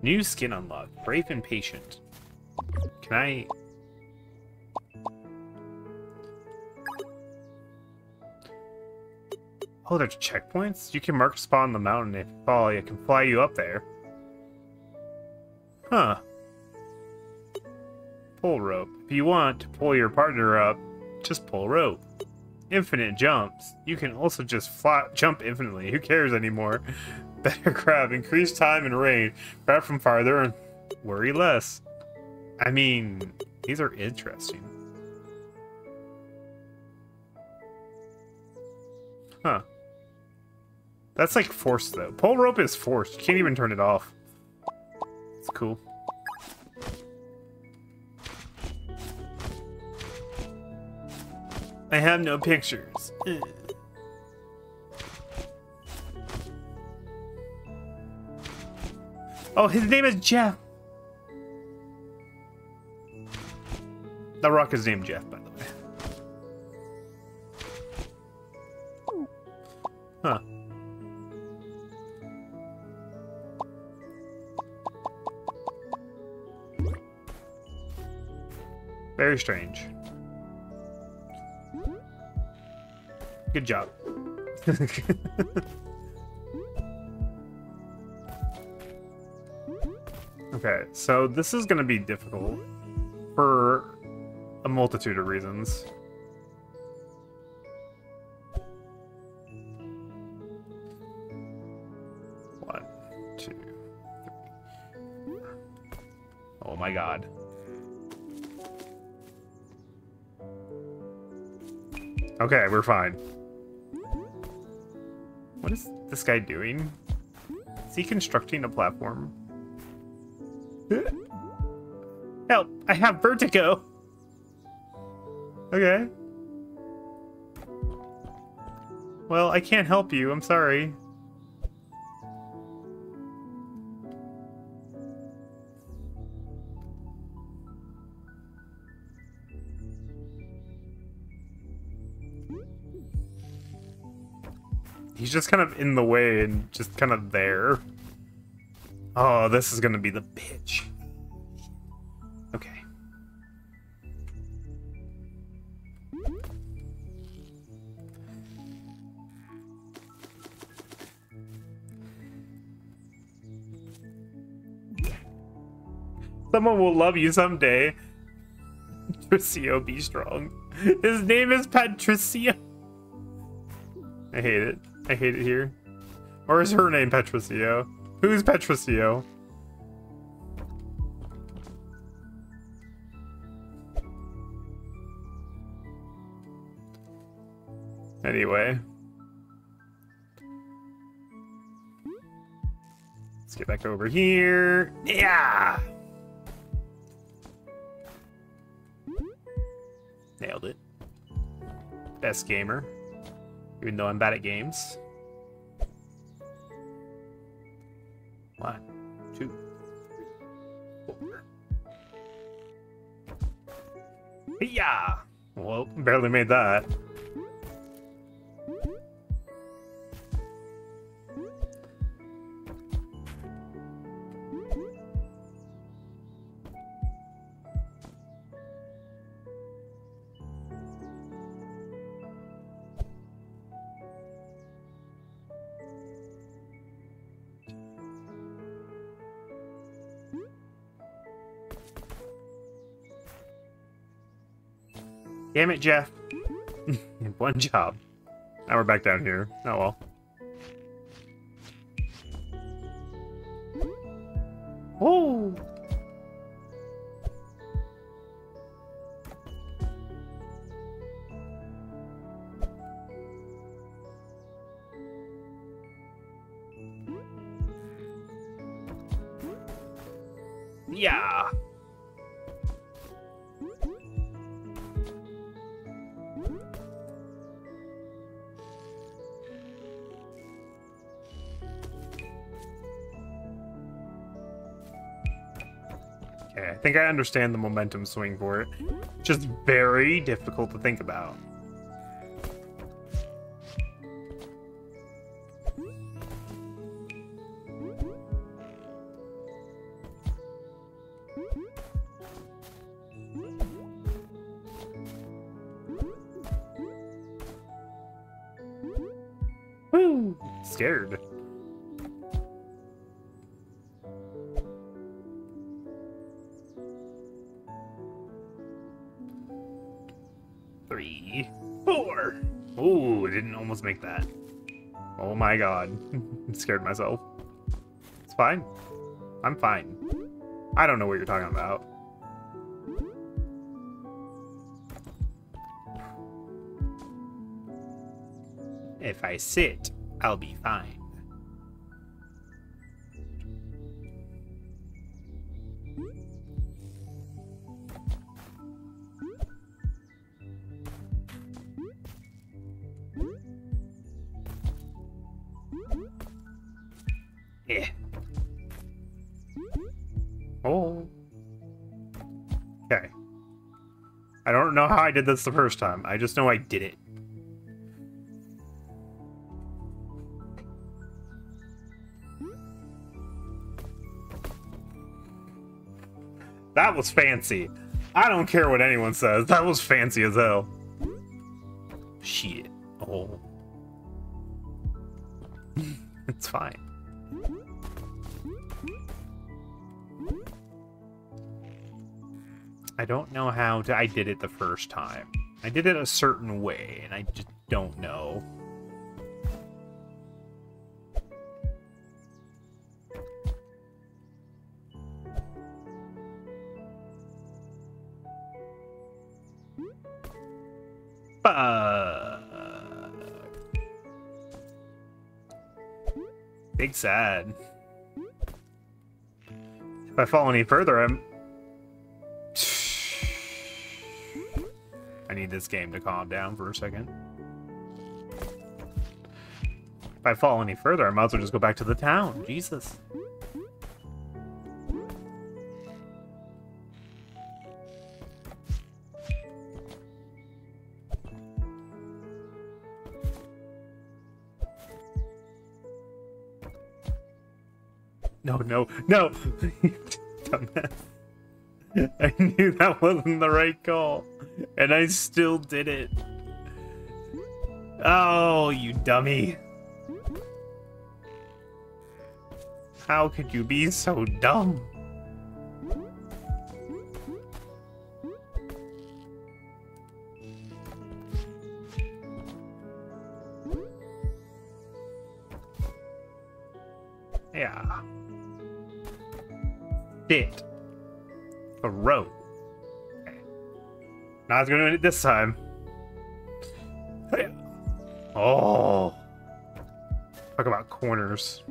New skin unlocked. Brave and patient. Can I... Oh, there's checkpoints? You can mark spawn on the mountain. If you fall, it can fly you up there. Huh. Pull rope. If you want to pull your partner up, just pull rope. Infinite jumps. You can also just jump infinitely. Who cares anymore? Better grab. Increase time and range. Grab from farther and worry less. I mean, these are interesting. Huh. That's like forced though. Pull rope is forced. You can't even turn it off. It's cool. I have no pictures. Oh, his name is Jeff. The rock is named Jeff, by the way. Huh. Very strange. Good job. okay, so this is going to be difficult for a multitude of reasons. One, two, three. Oh my god. Okay, we're fine. What is this guy doing? Is he constructing a platform? Help! I have vertigo! Okay. Well, I can't help you. I'm sorry. He's just kind of in the way and just kind of there. Oh, this is gonna be the bitch. Okay. Someone will love you someday. Patricio, be strong. His name is Patricio. I hate it. I hate it here. Or is her name Patricio? Who's Patricio? Anyway. Let's get back over here. Yeah! Nailed it. Best gamer. Even though I'm bad at games. One, two, three, four. Yeah! Well, barely made that. Damn it, Jeff. One job. Now we're back down here. Oh well. Oh! Think I understand the momentum swing for it. Just very difficult to think about. My god. Scared myself. It's fine. I'm fine. I don't know what you're talking about. If I sit, I'll be fine. Did this the first time. I just know I did it. That was fancy. I don't care what anyone says. That was fancy as hell. I don't know how to, I did it the first time. I did it a certain way, and I just don't know. Big sad. If I fall any further, I'm... need this game to calm down for a second. If I fall any further, I might as well just go back to the town. Jesus. No, no, no! Dumbass. I knew that wasn't the right call, and I still did it. Oh, you dummy. How could you be so dumb? Not gonna do it this time. Oh. Talk about corners.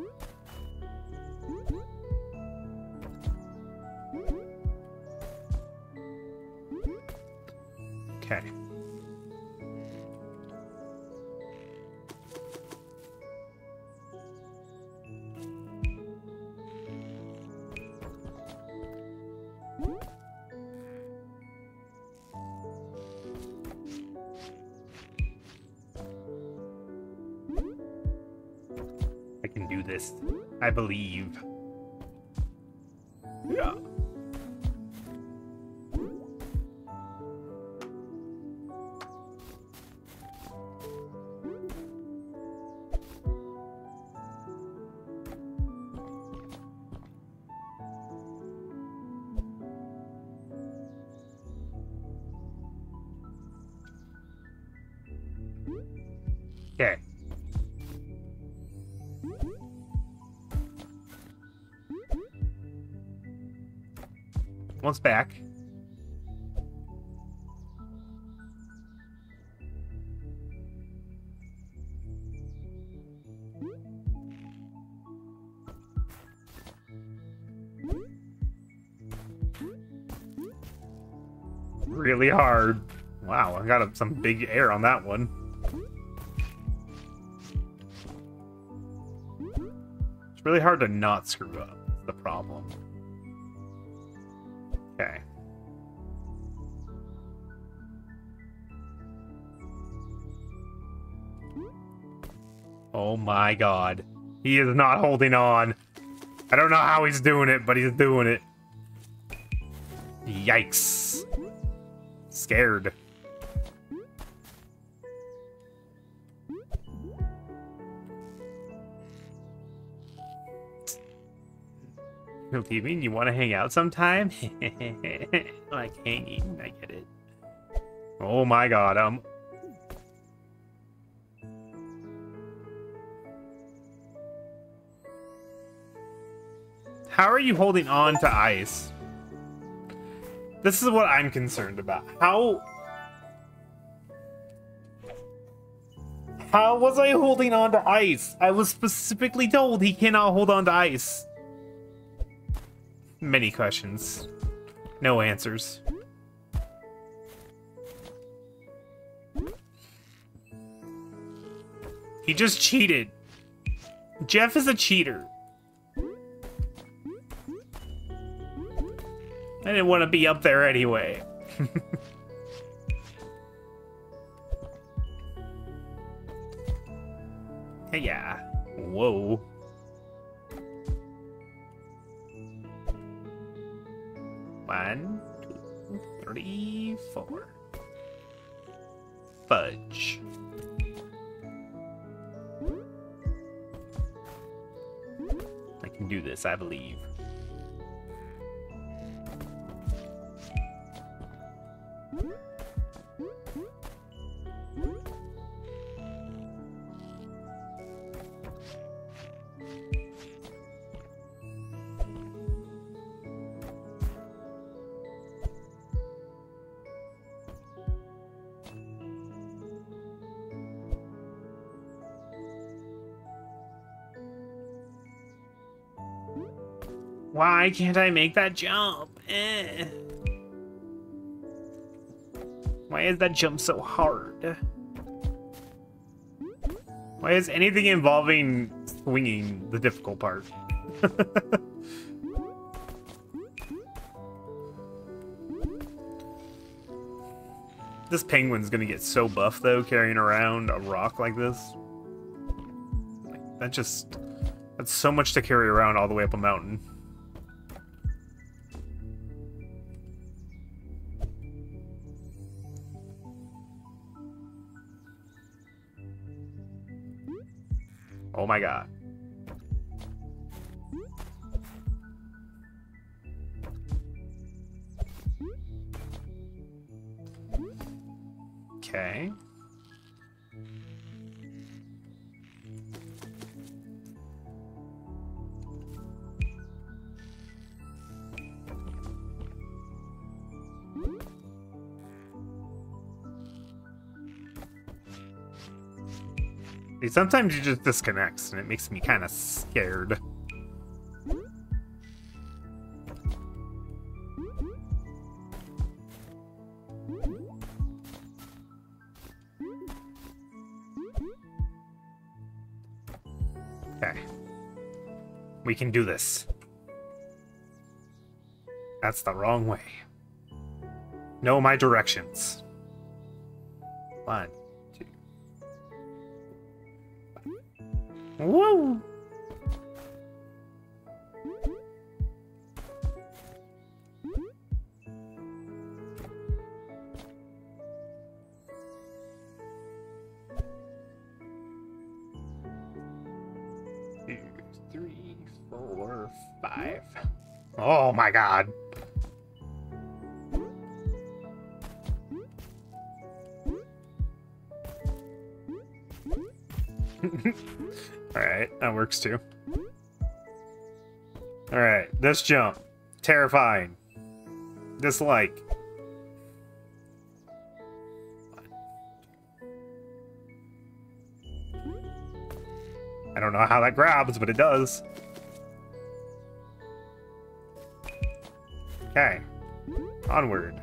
Believe. bounce back. Really hard. Wow, I got some big air on that one. It's really hard to not screw up, the problem. My god. He is not holding on. I don't know how he's doing it, but he's doing it. Yikes. Scared. You mean you want to hang out sometime? like hanging, I get it. Oh my god, um, How are you holding on to ice? This is what I'm concerned about. How... How was I holding on to ice? I was specifically told he cannot hold on to ice. Many questions. No answers. He just cheated. Jeff is a cheater. I didn't want to be up there anyway. hey, yeah. Whoa. One, two, three, four. Fudge. I can do this, I believe. Why can't I make that jump? Eh. Why is that jump so hard? Why is anything involving swinging the difficult part? this penguin's gonna get so buff though, carrying around a rock like this. That just... That's so much to carry around all the way up a mountain. My god. Sometimes he just disconnects, and it makes me kind of scared. Okay. We can do this. That's the wrong way. Know my directions. One, Woo! Two, three, four, five. Oh my god. Alright, that works too. Alright, this jump. Terrifying. Dislike. I don't know how that grabs, but it does. Okay. Onward.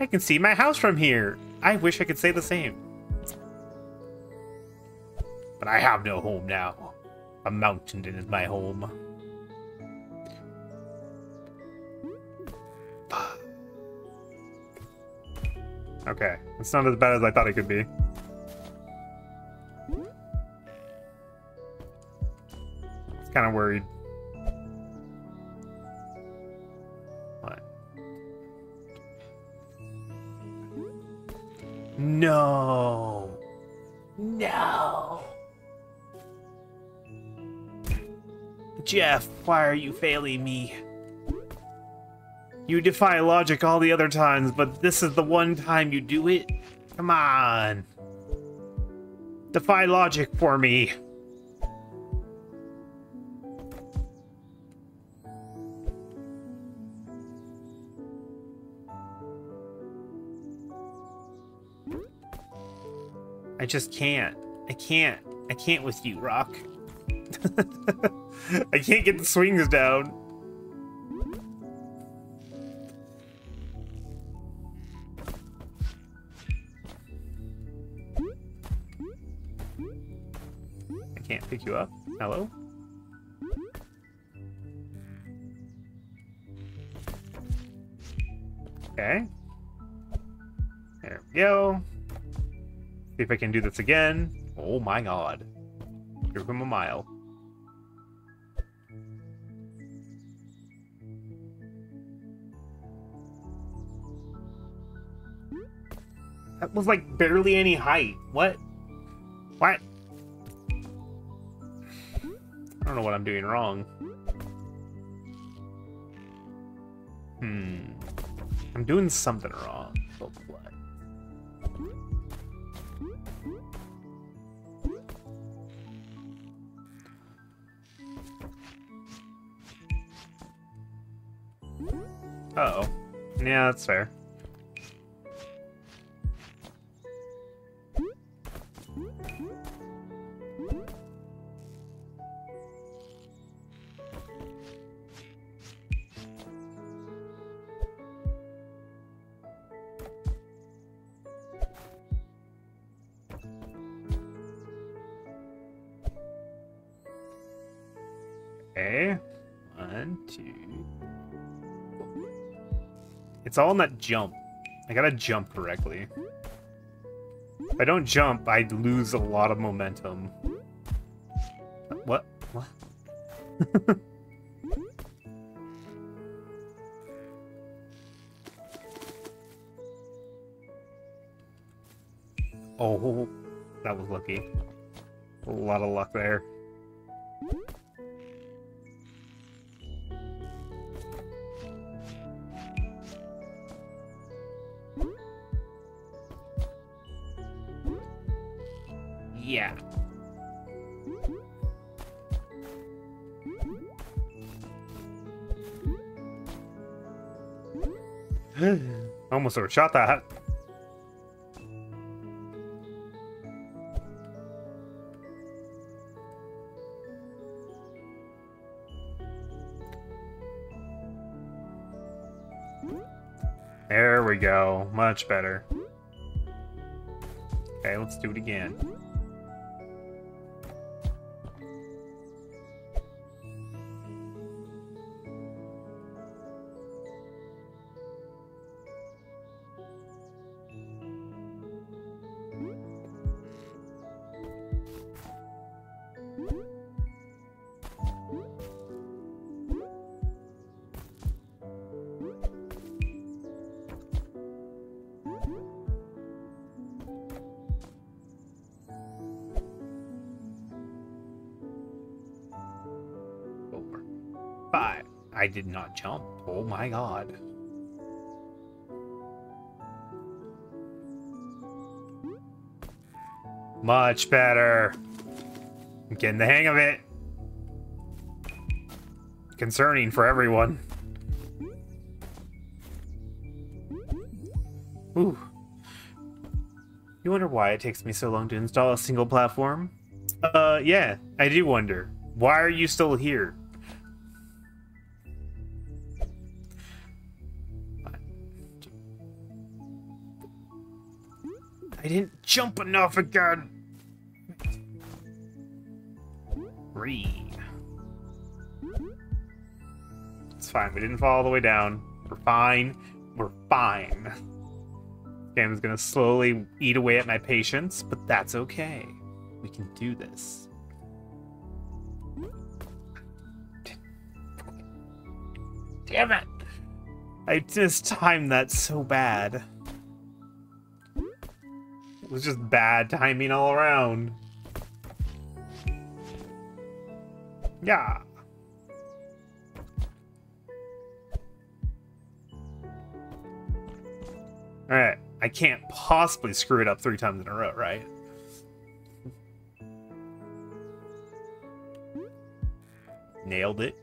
I can see my house from here. I wish I could say the same. But I have no home now. A mountain is my home. Okay, it's not as bad as I thought it could be. It's kind of worried. No. No. Jeff, why are you failing me? You defy logic all the other times, but this is the one time you do it? Come on. Defy logic for me. I just can't. I can't. I can't with you, Rock. I can't get the swings down. I can't pick you up. Hello? Okay. There we go. See if I can do this again. Oh my god. Give him a mile. That was like barely any height. What? What? I don't know what I'm doing wrong. Hmm. I'm doing something wrong. But what? Uh oh. Yeah, that's fair. Okay. One, two. It's all in that jump. I gotta jump correctly. If I don't jump, I'd lose a lot of momentum. What? What? oh, that was lucky. A lot of luck there. Almost overshot that. There we go. Much better. Okay, let's do it again. My god. Much better. I'm getting the hang of it. Concerning for everyone. Ooh. You wonder why it takes me so long to install a single platform? Uh, yeah, I do wonder. Why are you still here? I didn't jump enough again. Three. It's fine. We didn't fall all the way down. We're fine. We're fine. This game is gonna slowly eat away at my patience, but that's okay. We can do this. Damn it! I just timed that so bad. Was just bad timing all around. Yeah. Alright, I can't possibly screw it up three times in a row, right? Nailed it.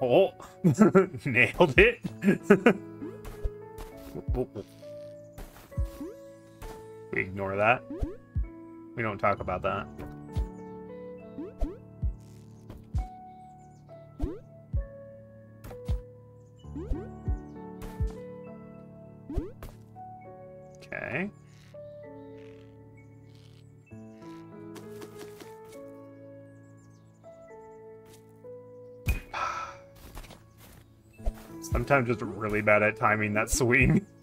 Oh, nailed it. we ignore that. We don't talk about that. Okay. Sometimes just really bad at timing that swing.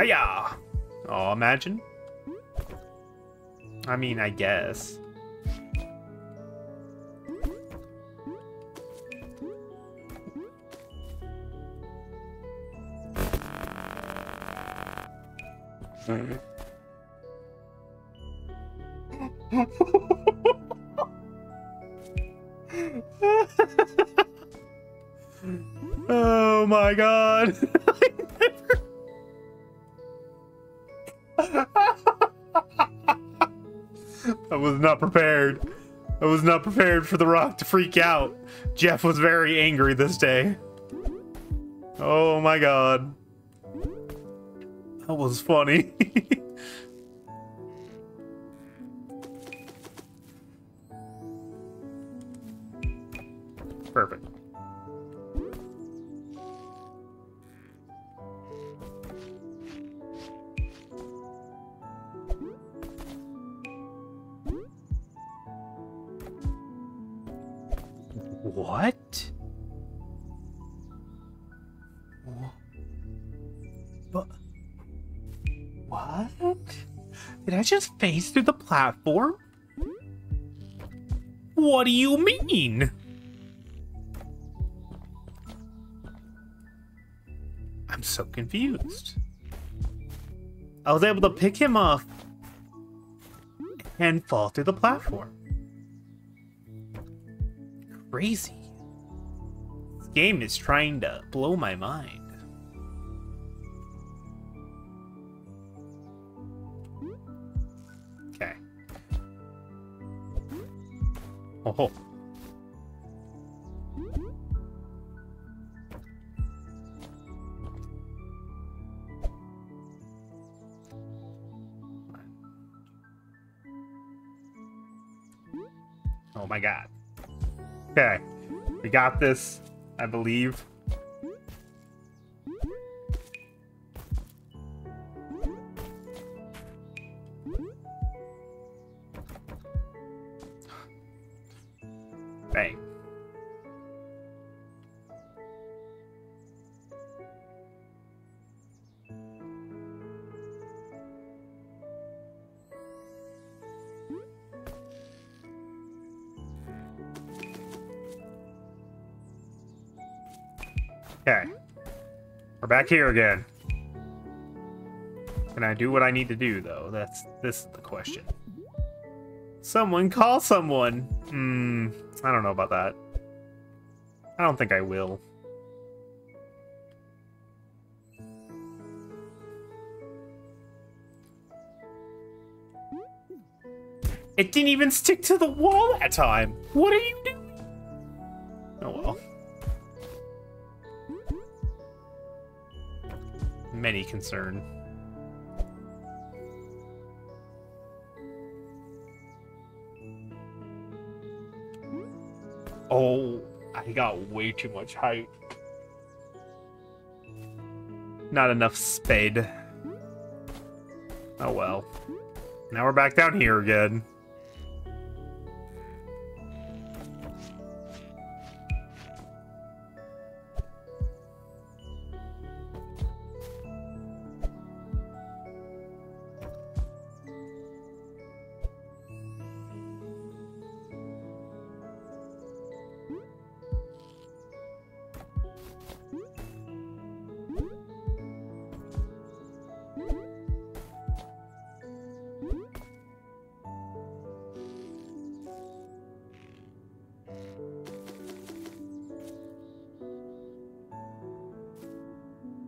Hiya! Oh, imagine. I mean, I guess. oh my god. Not prepared. I was not prepared for the rock to freak out. Jeff was very angry this day. Oh my god. That was funny. I through the platform? What do you mean? I'm so confused. I was able to pick him up and fall through the platform. Crazy. This game is trying to blow my mind. Oh. Oh my god. Okay. We got this, I believe. Back here again. Can I do what I need to do, though? That's this is the question. Someone call someone! Hmm, I don't know about that. I don't think I will. It didn't even stick to the wall that time! What are you doing? Any concern. Oh, I got way too much height. Not enough spade. Oh well. Now we're back down here again.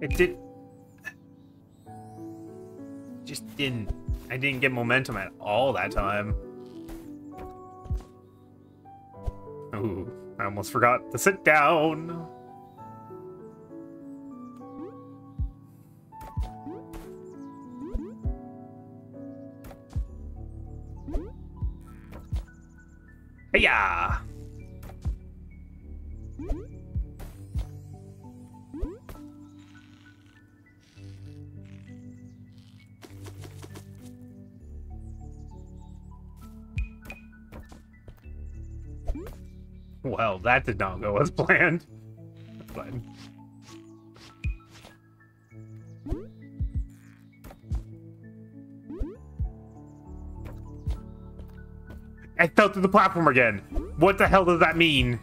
It did. Just didn't. I didn't get momentum at all that time. Ooh, I almost forgot to sit down. That did not go as planned. But... I fell through the platform again. What the hell does that mean?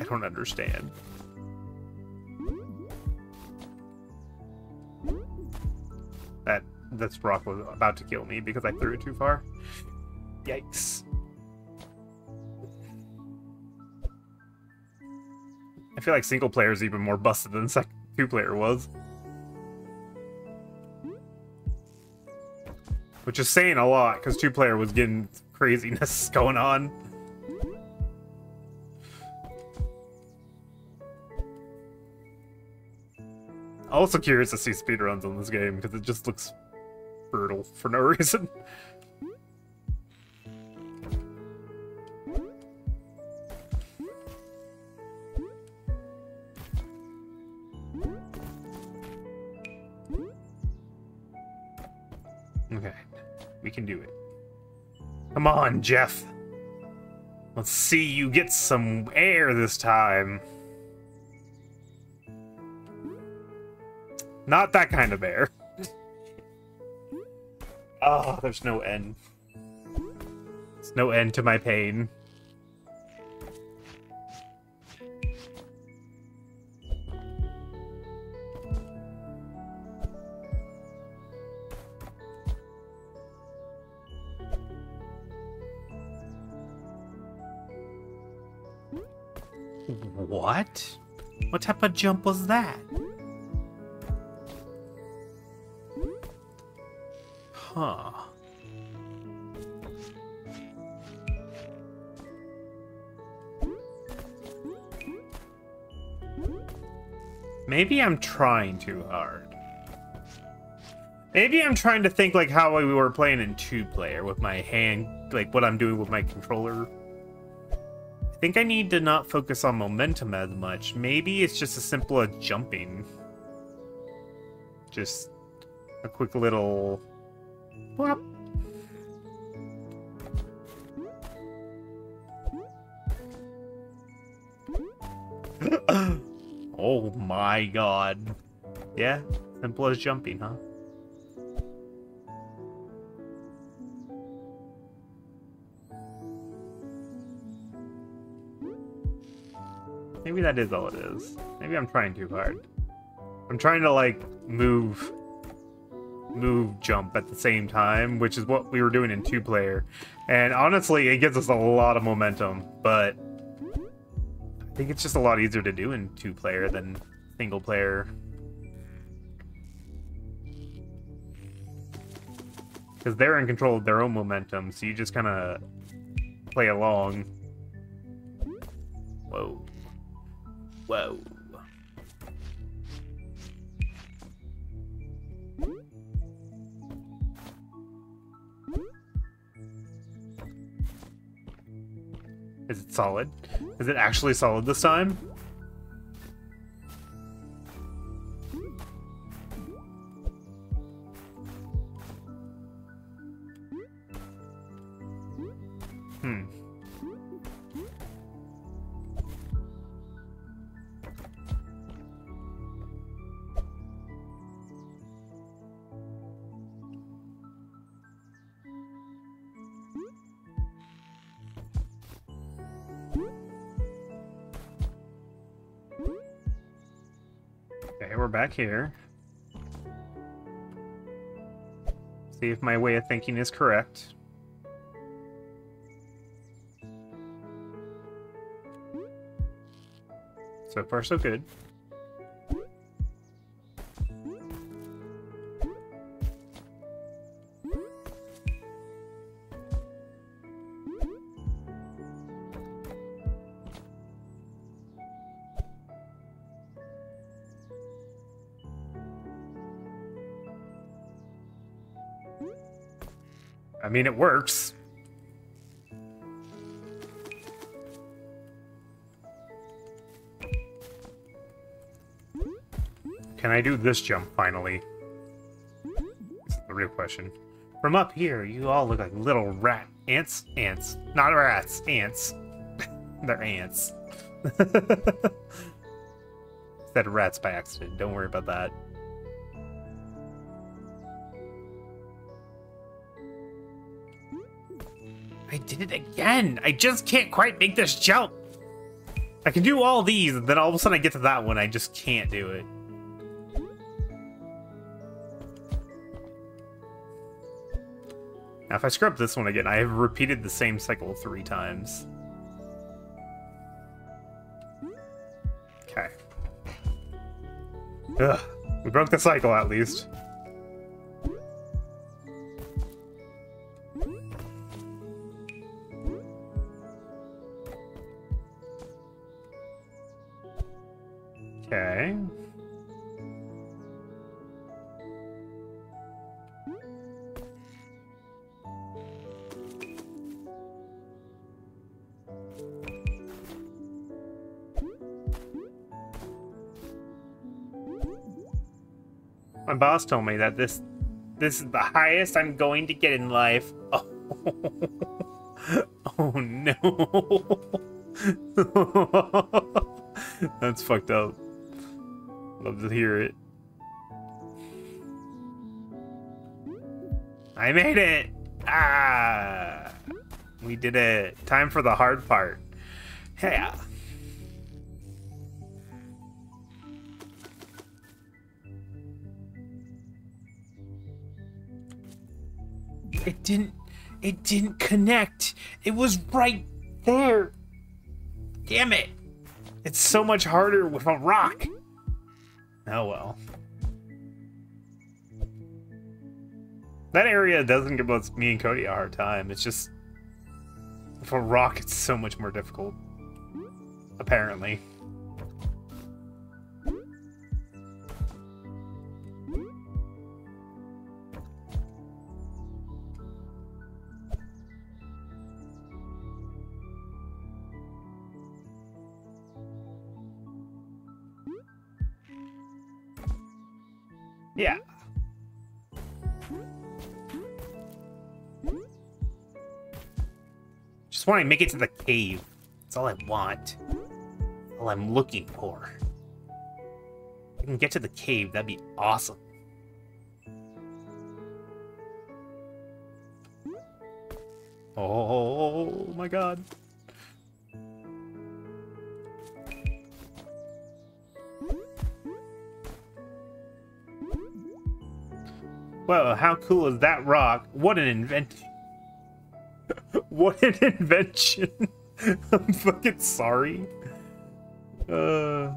I don't understand. That this rock was about to kill me because I threw it too far. Yikes. I feel like single player is even more busted than two player was. Which is saying a lot, because two player was getting craziness going on. Also curious to see speedruns on this game, because it just looks brutal for no reason. On, Jeff. Let's see you get some air this time. Not that kind of air. oh, there's no end. There's no end to my pain. Type of jump was that? Huh. Maybe I'm trying too hard. Maybe I'm trying to think like how we were playing in two-player with my hand, like what I'm doing with my controller think I need to not focus on momentum as much. Maybe it's just as simple as jumping. Just a quick little... Oh my god. Yeah, simple as jumping, huh? That is all it is. Maybe I'm trying too hard. I'm trying to, like, move... Move, jump at the same time, which is what we were doing in two-player. And honestly, it gives us a lot of momentum, but... I think it's just a lot easier to do in two-player than single-player. Because they're in control of their own momentum, so you just kind of play along. Whoa. Whoa. Is it solid? Is it actually solid this time? Here. See if my way of thinking is correct. So far, so good. Mean, it works. Can I do this jump finally? This is the real question. From up here, you all look like little rat ants. Ants. Not rats. Ants. They're ants. Said rats by accident. Don't worry about that. Did it again! I just can't quite make this jump! I can do all these, and then all of a sudden I get to that one, I just can't do it. Now if I screw up this one again, I have repeated the same cycle three times. Okay. Ugh. We broke the cycle at least. Boss told me that this this is the highest I'm going to get in life. Oh, oh no. That's fucked up. Love to hear it. I made it! Ah! We did it. Time for the hard part. Yeah. It didn't it didn't connect. It was right there. Damn it. It's so much harder with a rock. Oh well. That area doesn't give us me and Cody a hard time. It's just with a rock it's so much more difficult. Apparently. Yeah. Just want to make it to the cave. That's all I want. All I'm looking for. If I can get to the cave, that'd be awesome. Oh my god. Well, how cool is that rock? What an invention. what an invention. I'm fucking sorry. Uh...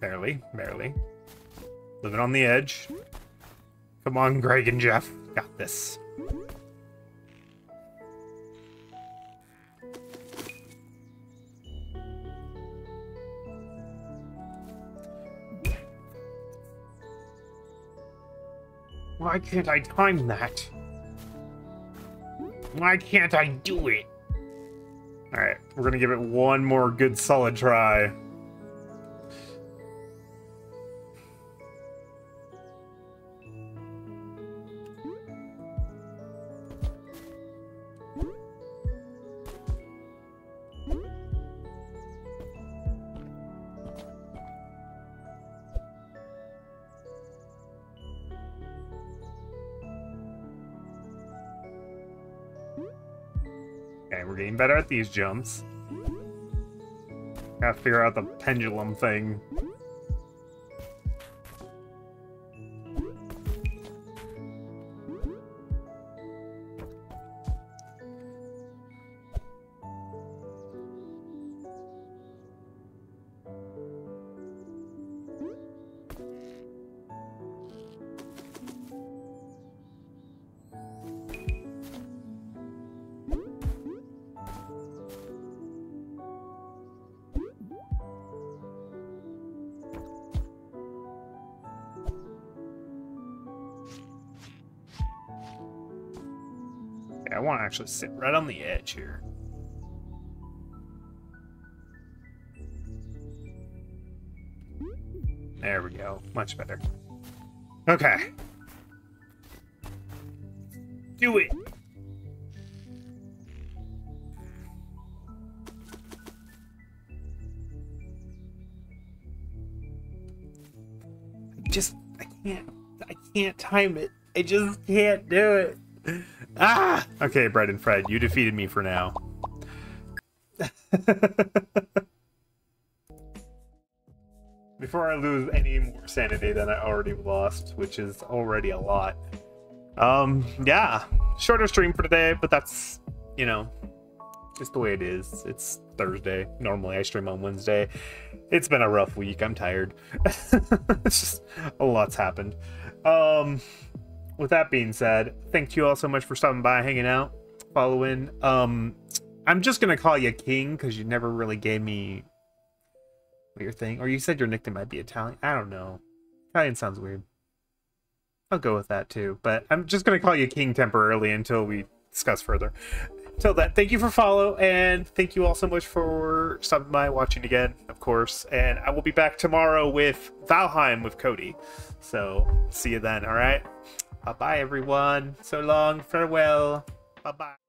Barely, barely. Living on the edge. Come on, Greg and Jeff. Got this. Why can't I time that? Why can't I do it? Alright, we're gonna give it one more good solid try. These jumps. Gotta figure out the pendulum thing. Actually sit right on the edge here. There we go. Much better. Okay. Do it! I just... I can't... I can't time it. I just can't do it. Ah! Okay, Bread and Fred, you defeated me for now. Before I lose any more sanity than I already lost, which is already a lot. Um, yeah. Shorter stream for today, but that's, you know, just the way it is. It's Thursday. Normally I stream on Wednesday. It's been a rough week. I'm tired. it's just a lot's happened. Um, with that being said, thank you all so much for stopping by, hanging out, following. Um, I'm just gonna call you King because you never really gave me your thing, or you said your nickname might be Italian. I don't know. Italian sounds weird. I'll go with that too, but I'm just gonna call you King temporarily until we discuss further. Till then, thank you for follow, and thank you all so much for stopping by, watching again, of course. And I will be back tomorrow with Valheim with Cody. So see you then. All right. Bye bye, everyone. So long. Farewell. Bye bye.